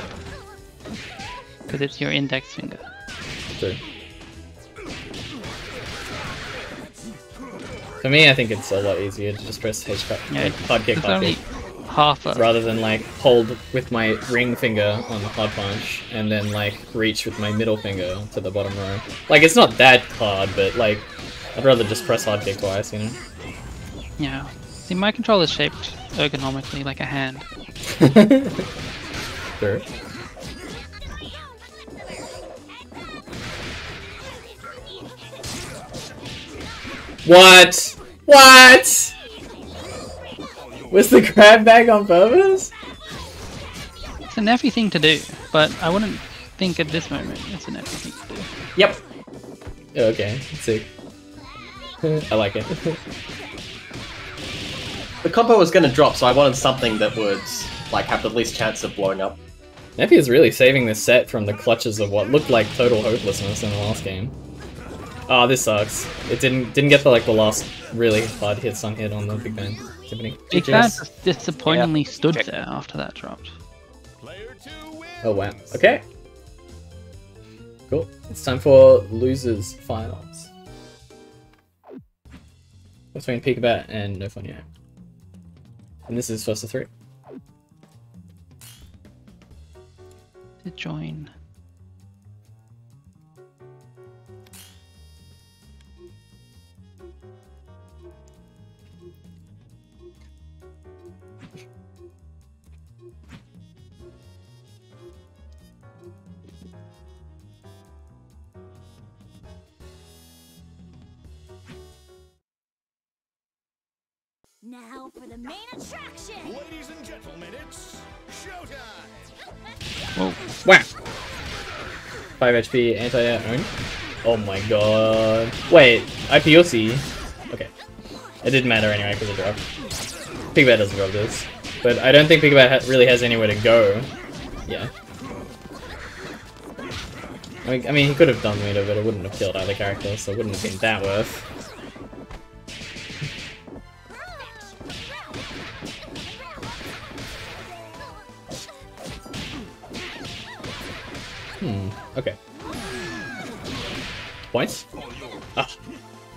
Because it's your index finger. True. For me, I think it's a lot easier to just press H Yeah, like, hard kick, hard kick. half a Rather than like hold with my ring finger on the hard punch and then like reach with my middle finger to the bottom row. Like it's not that hard, but like I'd rather just press hard kick twice, you know? Yeah. See, my controller is shaped ergonomically like a hand. <laughs> Sure. What? What? Was the grab bag on purpose? It's an effy thing to do, but I wouldn't think at this moment it's an effy thing to do. Yep. Okay, sick. <laughs> I like it. <laughs> The combo was going to drop, so I wanted something that would like have the least chance of blowing up. Neppy is really saving this set from the clutches of what looked like total hopelessness in the last game. Oh, this sucks. It didn't didn't get the like the last really hard hits on hit on the Big Band. Tiffany. Big Band just disappointingly stood there after that dropped. Oh wow. Okay. Cool. It's time for losers finals. Between Pikabat and No Fun Yet. And this is first of three. To join. Now for the main attraction. Ladies and gentlemen, it's showtime. Whoa. Wow. 5 HP anti-air own. Oh my god. Wait, IPOC. Okay. It didn't matter anyway because it dropped. Pigbat doesn't drop this. But I don't think Pigbat ha really has anywhere to go. Yeah. I mean, I mean, he could have done meter, but it wouldn't have killed either character, so it wouldn't have been that worth.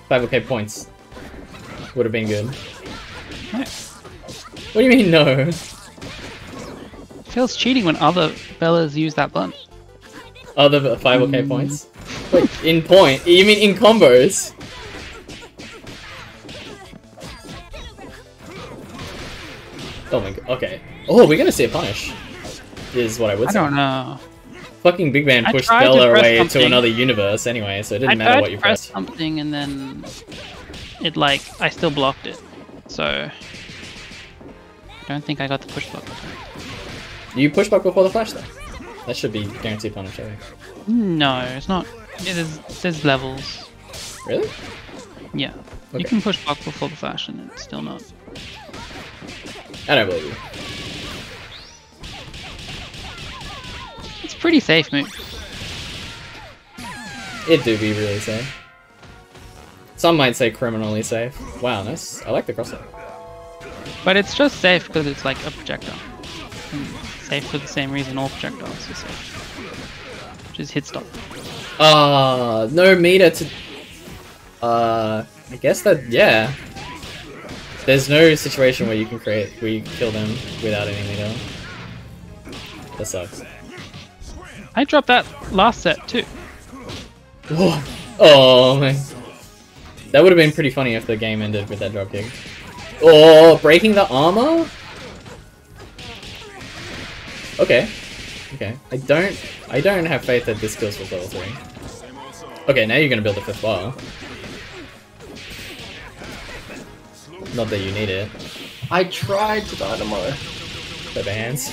5 okay points. Would have been good. What do you mean, no? Feels cheating when other Bellas use that button. Other 5 okay mm. points? Wait, in point? You mean in combos? Oh my god, okay. Oh, we're gonna see a punish. Is what I would I say. don't know. Fucking Big Man pushed to Bella away to another universe anyway, so it didn't I matter tried what to you press pressed. something and then it like I still blocked it. So I don't think I got the push block. You push block before the flash though. That should be guaranteed punish, I think. No, it's not. Yeah, there's there's levels. Really? Yeah. Okay. You can push block before the flash and it's still not. I don't believe you. Pretty safe move. It do be really safe. Some might say criminally safe. Wow, nice. I like the crossover. But it's just safe because it's like a projectile. And safe for the same reason all projectiles are safe. Which is hit stop. Ah, no meter to. Uh, I guess that yeah. There's no situation where you can create where you can kill them without any meter. That sucks. I dropped that last set too. Whoa. <laughs> Oh man, that would have been pretty funny if the game ended with that drop kick. Oh, breaking the armor. Okay, okay. I don't, I don't have faith that this kills with level three. Okay, now you're gonna build a fifth bar. Not that you need it. I tried to dynamo. Put the hands.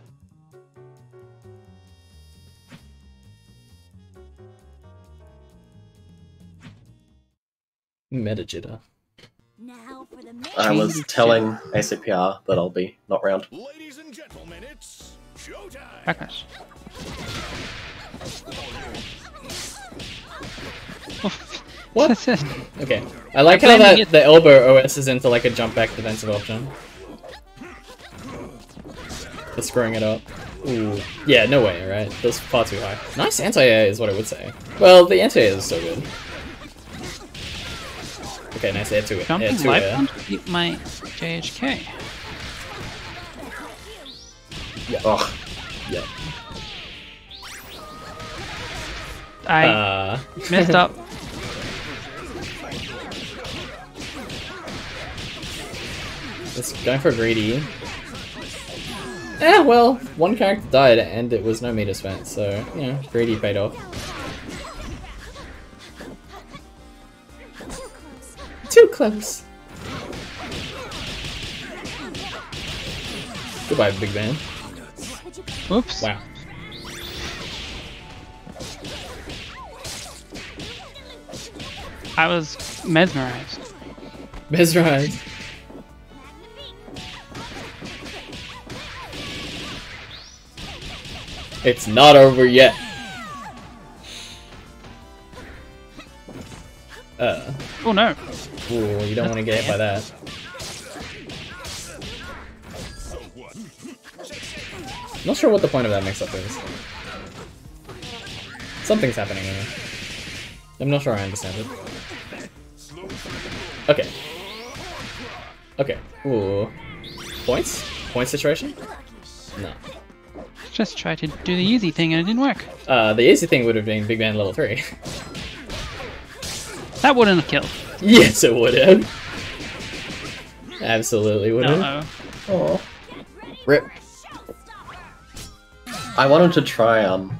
Meta jitter. Now for the I was telling ACPR that I'll be not round. Backlash. <laughs> What? <laughs> okay. I like how that the elbow OS is into like a jump back defensive option. For screwing it up. Ooh. Yeah, no way, right? That's far too high. Nice anti-air is what I would say. Well, the anti-air is so good. Okay, nice air to air. Jumping air to life air. on to beat my JHK. Yeah. Oh. Yeah. I Uh. messed up. <laughs> It's going for greedy. Eh, well, one character died and it was no meter spent, so, you know, greedy paid off. Too close. Goodbye, big man. Oops. Wow. I was mesmerized. Mesmerized. It's not over yet. Uh. Oh no. Ooh, you don't want to get hit by that. Not sure what the point of that mix-up is. Something's happening here. I'm not sure I understand it. Okay. Okay. Ooh. Points? Point situation? No. Just tried to do the easy thing and it didn't work. Uh, the easy thing would have been Big Man level 3. That wouldn't have killed. <laughs> yes, it would have. Absolutely would have. Uh-oh. Oh. Rip. I wanted to try um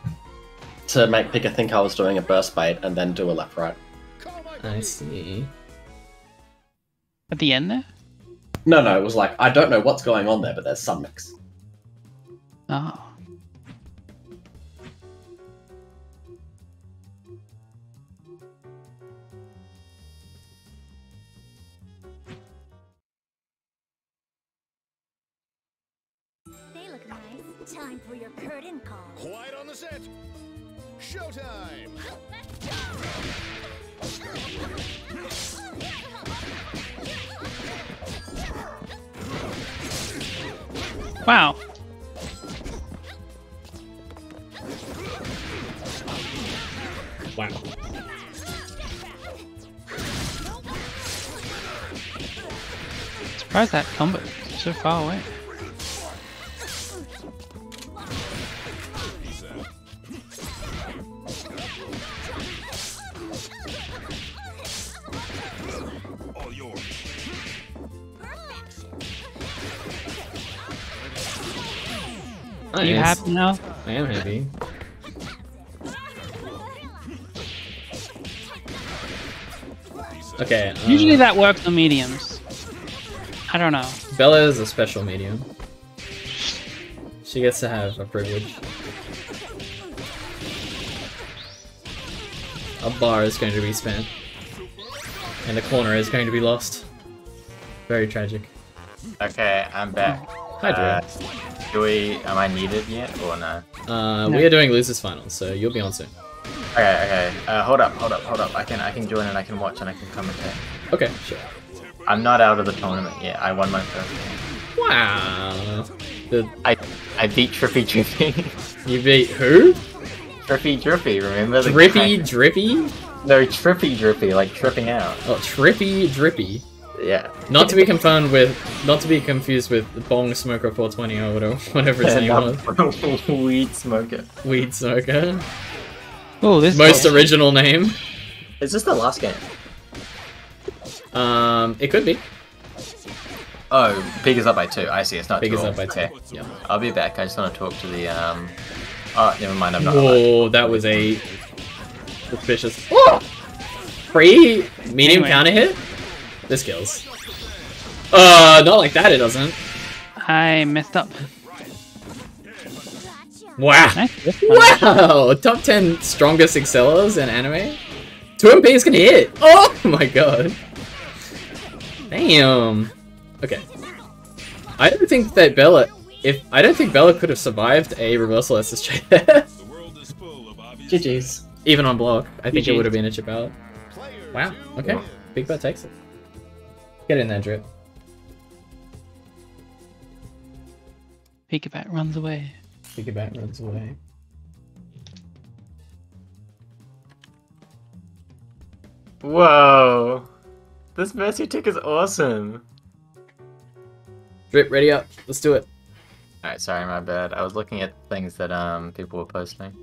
to make Pika think I was doing a burst bait and then do a left right. I see. At the end there? No, no, it was like I don't know what's going on there, but there's some mix. Oh. Showtime! Wow. Wow. Surprised that combo so far away. Are you Nice. happy now? I am happy. Okay. Uh, Usually that works on mediums. I don't know. Bella is a special medium. She gets to have a privilege. A bar is going to be spent. And a corner is going to be lost. Very tragic. Okay, I'm back. Hi, Drew. Uh, do we? Am I needed yet or no? Uh, we are doing losers finals, so you'll be on soon. Okay, okay. Uh, hold up, hold up, hold up. I can, I can join and I can watch and I can commentate. Okay, sure. I'm not out of the tournament yet. I won my first game. Wow. The... I, I beat Trippy Drippy. <laughs> You beat who? Trippy Drippy. Remember the Drippy guy? Drippy? No, Trippy Drippy, like tripping out. Oh, Trippy Drippy. Yeah. Not to be confused with, not to be confused with Bong Smoker 420 or whatever, <laughs> whatever his name was. <laughs> Weed smoker. Weed Smoker. Oh, this Most original name. Is this the last game? Um, it could be. Oh, Pig is up by two. I see. It's not Pig two. is up by two. Okay. Yeah. I'll be back. I just want to talk to the um. Oh, never mind. I'm not. Whoa, that was a suspicious. Free medium Anyway. counter hit. This kills. Uh, not like that. It doesn't. I messed up. Wow. Nice. Wow. Top ten strongest excellers in anime. Two MPs can hit. Oh my god. Damn. Okay. I don't think that Bella. If I don't think Bella could have survived a reversal SSJ there. GG's. Even on block, I think it would have been a chip out. Wow. Okay. Big Band takes it. Get in there, Drip. Pikabat runs away. Big Band runs away. Whoa. This Mercy tick is awesome. Drip, ready up. Let's do it. Alright, sorry, my bad. I was looking at things that um people were posting.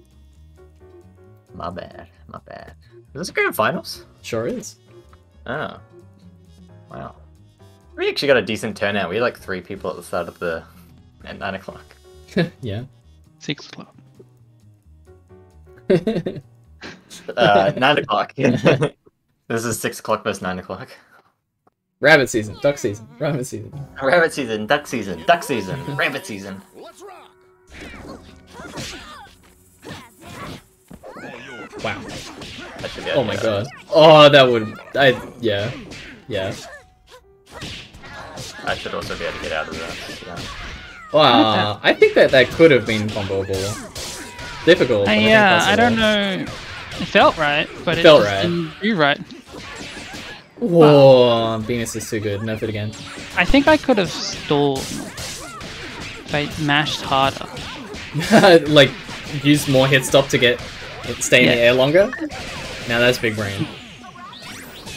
My bad. My bad. Is this a grand finals? Sure is. Oh. Wow. We actually got a decent turnout. We had like three people at the start of the at nine o'clock. <laughs> yeah. Six o'clock. Uh <laughs> nine o'clock. <laughs> this is six o'clock versus nine o'clock. Rabbit season, duck season, rabbit season. Rabbit season, duck season, duck season, rabbit season. Wow. That should be Oh my god. Oh, that would. I. Yeah. Yeah. I should also be able to get out of this. Yeah. Wow. I think that that could have been comboable. Difficult. but Uh, yeah, I possible. don't know. It felt right, but It it, felt just right. didn't do right. Whoa, Venus is too good. Nerf it again. I think I could have stalled if I mashed harder. <laughs> like, use more hit stop to get it stay in the air longer. Now that's big brain.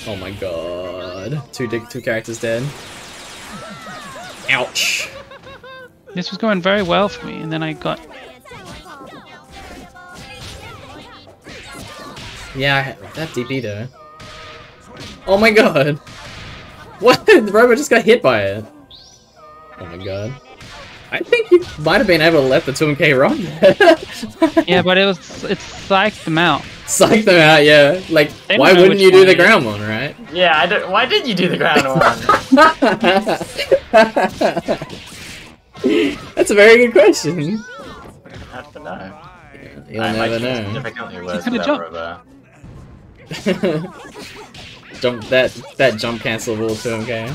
Oh my god. Two two characters dead. Ouch. This was going very well for me, and then I got Yeah, that DP though. Oh my god. <laughs> What? The robot just got hit by it. Oh my god. I think you might have been able to let the 2MK run. <laughs> yeah, but it was it psyched them out. Psych them out, yeah. Like, why wouldn't you do the ground one, right? Yeah, I don't. Why did you do the ground one? <laughs> <laughs> That's a very good question. I don't know. You'll I, never know. significantly worse could've jumped. <laughs> Jump that that jump cancel cancelable 2MK.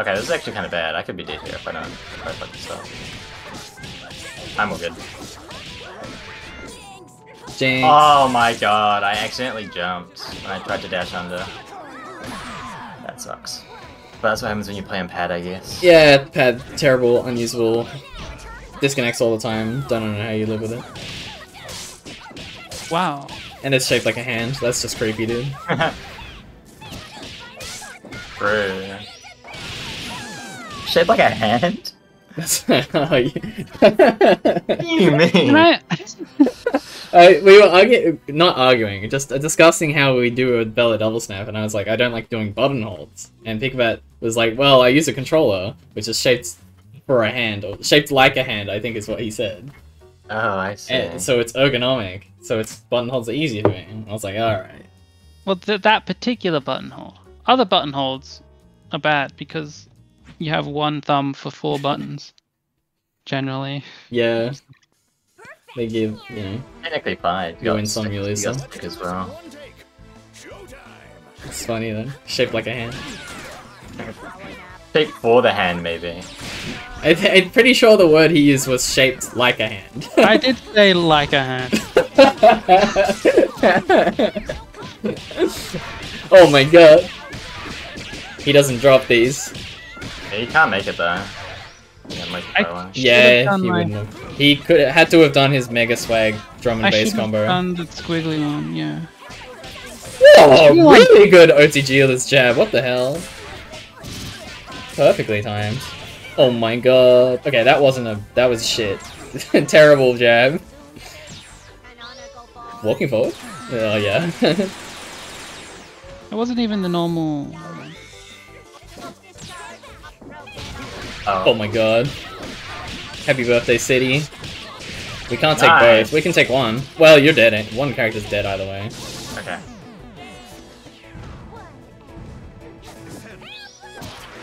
Okay, this is actually kind of bad. I could be dead here if I don't. If I fuck this up. I'm all good. Jinx. Oh my god, I accidentally jumped when I tried to dash under. That sucks. But that's what happens when you play on pad, I guess. Yeah, pad, terrible, unusable, disconnects all the time, don't know how you live with it. Wow. And it's shaped like a hand, that's just creepy, dude. <laughs> Bro. Shaped like a hand? That's <laughs> how you... <laughs> what do you mean? Can I? Uh, we were arguing, not arguing, just uh, discussing how we do a Bella double snap, and I was like, I don't like doing button holds. And Pikabat was like, well, I use a controller, which is shaped for a hand, or shaped like a hand, I think is what he said. Oh, I see. And so it's ergonomic, so it's button holds are easier for me. And I was like, alright. Well, th- that particular button hold. Other button holds are bad because you have one thumb for four buttons. Generally. Yeah. They give, you know, Technically fine. Go in got some stick- you you lose some. as well. it's funny then. Shaped like a hand. Shape for the hand, maybe. I th- I'm pretty sure the word he used was shaped like a hand. I did say like a hand. <laughs> oh my god. He doesn't drop these. Yeah, you can't make it though. Yeah, make it that way. Yeah, he my- wouldn't have. He could had to have done his mega swag drum and I bass should have combo. done the squiggly one, yeah. Oh, really good OTG of this jab. What the hell? Perfectly timed. Oh my god. Okay, that wasn't a. That was shit. <laughs> Terrible jab. Walking forward? Oh yeah. <laughs> It wasn't even the normal. Oh my god. Happy birthday, city. We can't take Nice. both. We can take one. Well, you're dead. One character's dead either way. Okay. <laughs>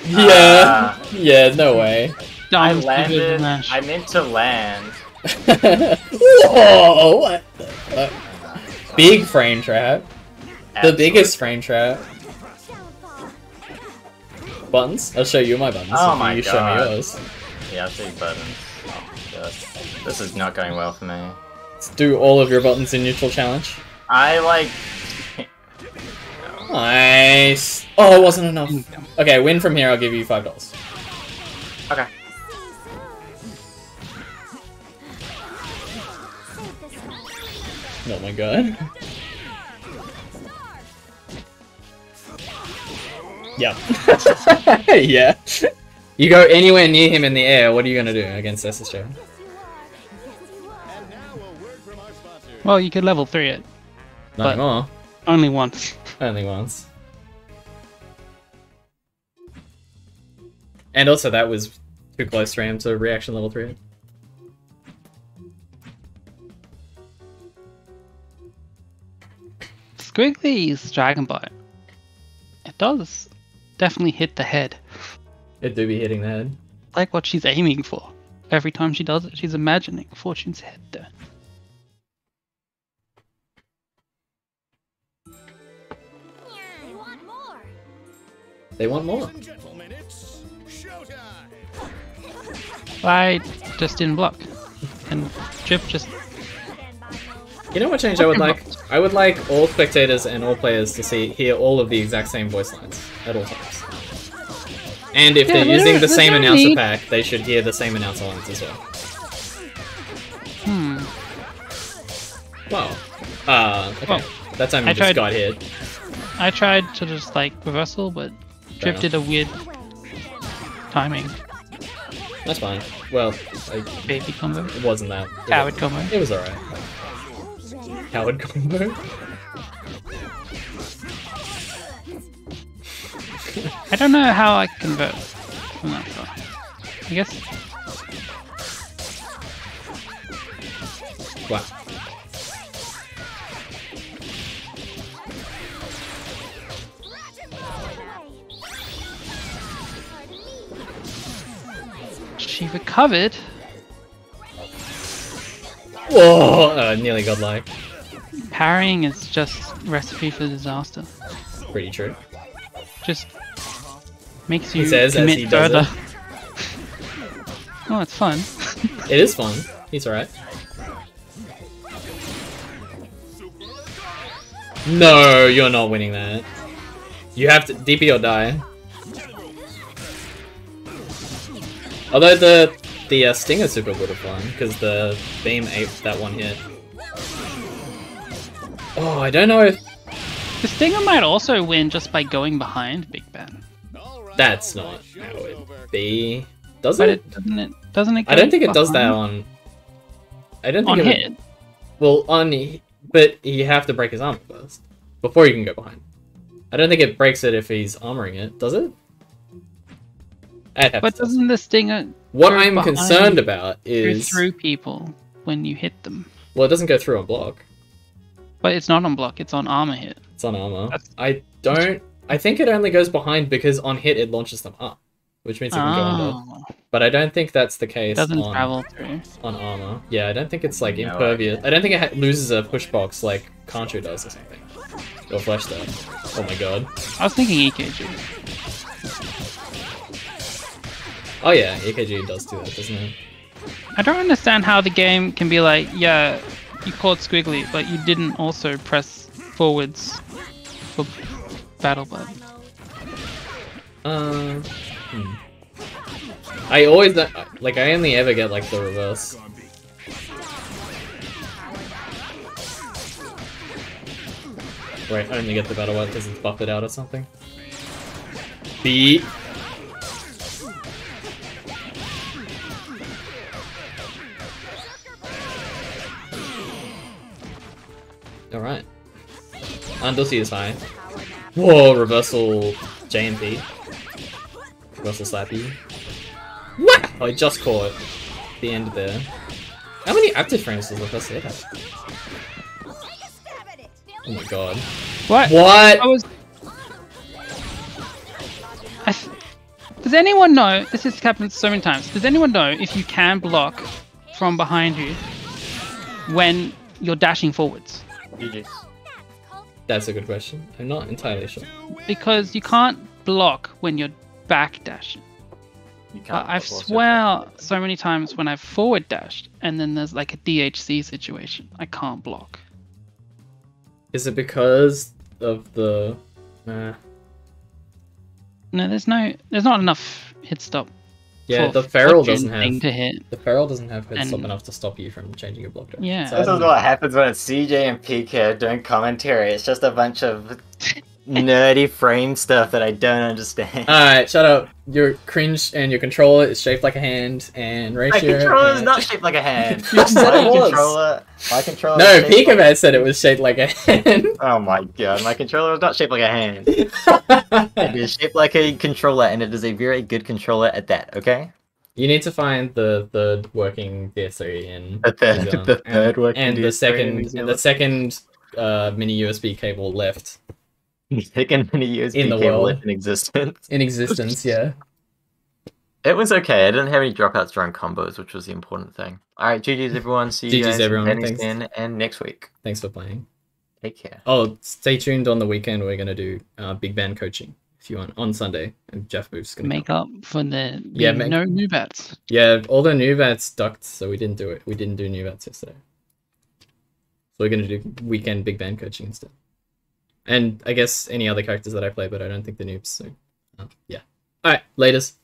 Yeah. Uh, yeah. No way. I Dime landed. I meant to land. <laughs> Whoa! What the fuck? Big frame trap. The biggest frame trap. Buttons? I'll show you my buttons. Oh my you god. show me yours. Yeah, I'll show you buttons. Oh. This is not going well for me. Let's do all of your buttons in neutral challenge. I like. Nice. Oh, it wasn't enough. Okay, win from here. I'll give you five dollars. Okay. Oh my god. Yeah. <laughs> yeah. You go anywhere near him in the air, what are you gonna do against SSJ? Well, you could level 3 it. Not But- anymore. Only once. Only once. And also that was too close for him to reaction level 3. Squigly's Dragon Bite. It does definitely hit the head. It do be hitting the head. Like what she's aiming for. Every time she does it, she's imagining Fortune's head there. They want more. I just didn't block. And Drip just You know what change I would like? I would like all spectators and all players to see hear all of the exact same voice lines at all times. And if Yeah, they're using the same announcer need. pack, they should hear the same announcer lines as well. Hmm. Wow. Uh, okay. Well, that time I you just tried- got hit. I tried to just like reversal, but drifted enough. a weird timing. That's fine. Well, like, Baby combo. it wasn't that. Coward combo. It was alright. Coward combo? <laughs> I don't know how I convert from that far. I guess Wow. she recovered. Whoa! Uh, nearly godlike. Parrying is just recipe for disaster. Pretty true. Just makes He you says as commit he does further. it. <laughs> oh, it's fun. <laughs> It is fun. He's alright. No, you're not winning that. You have to DP or die. Although the the uh, Stinger super would have won because the beam ate that one hit. Oh, I don't know if The Stinger might also win just by going behind Big Band. that's not how it be. Does it? it? Doesn't it doesn't it I don't think it does that on. I don't think On it hit? Well, on but you have to break his armor first before you can go behind. I don't think it breaks it if he's armoring it, does it? But doesn't the Stinger What I'm concerned about go is through people when you hit them? well, it doesn't go through on block. But it's not on block, it's on armor hit. It's on armor. I don't. I think it only goes behind because on hit it launches them up, which means it can go under. Oh. But I don't think that's the case. Doesn't on, travel through. on armor. Yeah, I don't think it's like No impervious. I don't think it ha- loses a push box like Contra does or something. Or Flash does. Oh my god. I was thinking EKG. Oh yeah, AKG does do that, doesn't it? I don't understand how the game can be like, yeah, you caught Squigly, but you didn't also press forwards for Battle Bud. Uh, hmm. I always like I only ever get like the reverse. Wait, I only get the battle one because it's buffed out or something. Beat. Alright. Undusty is high. Whoa, reversal JMP. Reversal slappy. What? Oh, I just caught the end there. How many active frames does the first hit have? Oh my god. What? What? I was. I th- Does anyone know? This has happened so many times. Does anyone know if you can block from behind you when you're dashing forwards? That's a good question. I'm not entirely sure. Because you can't block when you're back dashing. You But I swear so many times when I've forward dashed and then there's like a DHC situation, I can't block. Is it because of the... Uh, No, there's no, there's not enough hit stop. Yeah, for the feral doesn't have... thing to hit. The feral doesn't have hit stop enough to stop you from changing your block. direction. Yeah. So This is know. what happens when it's CJ and PK doing commentary. It's just a bunch of <laughs> nerdy frame stuff that I don't understand. Alright, shut up. Your cringe and your controller is shaped like a hand, and ratio. my controller is and- not shaped like a hand. <laughs> You said my it was. controller, my controller. No, is like- said it was shaped like a hand. <laughs> Oh my god, my controller is not shaped like a hand. <laughs> it is shaped like a controller, and it is a very good controller at that. Okay. You need to find the third working DSO in The third- the third and, working and the DSO second and the second uh, mini USB cable left Second mini USB In the cable world. <laughs> in existence. in existence. Yeah. It was okay. I didn't have any dropouts during combos, which was the important thing. All right, GG's everyone. See you GG's guys everyone, thanks. in and next week. Thanks for playing. Take care. Oh, stay tuned on the weekend. We're gonna do uh, big band coaching if you want on Sunday, and Jeff Booth's gonna Make up for the Yeah, yeah, make- no new bats. Yeah, all the new vets ducked, so we didn't do it. We didn't do new vets yesterday. So we're gonna do weekend big band coaching instead. And I guess any other characters that I play, but I don't think the noobs. So, uh, yeah. All right, latest.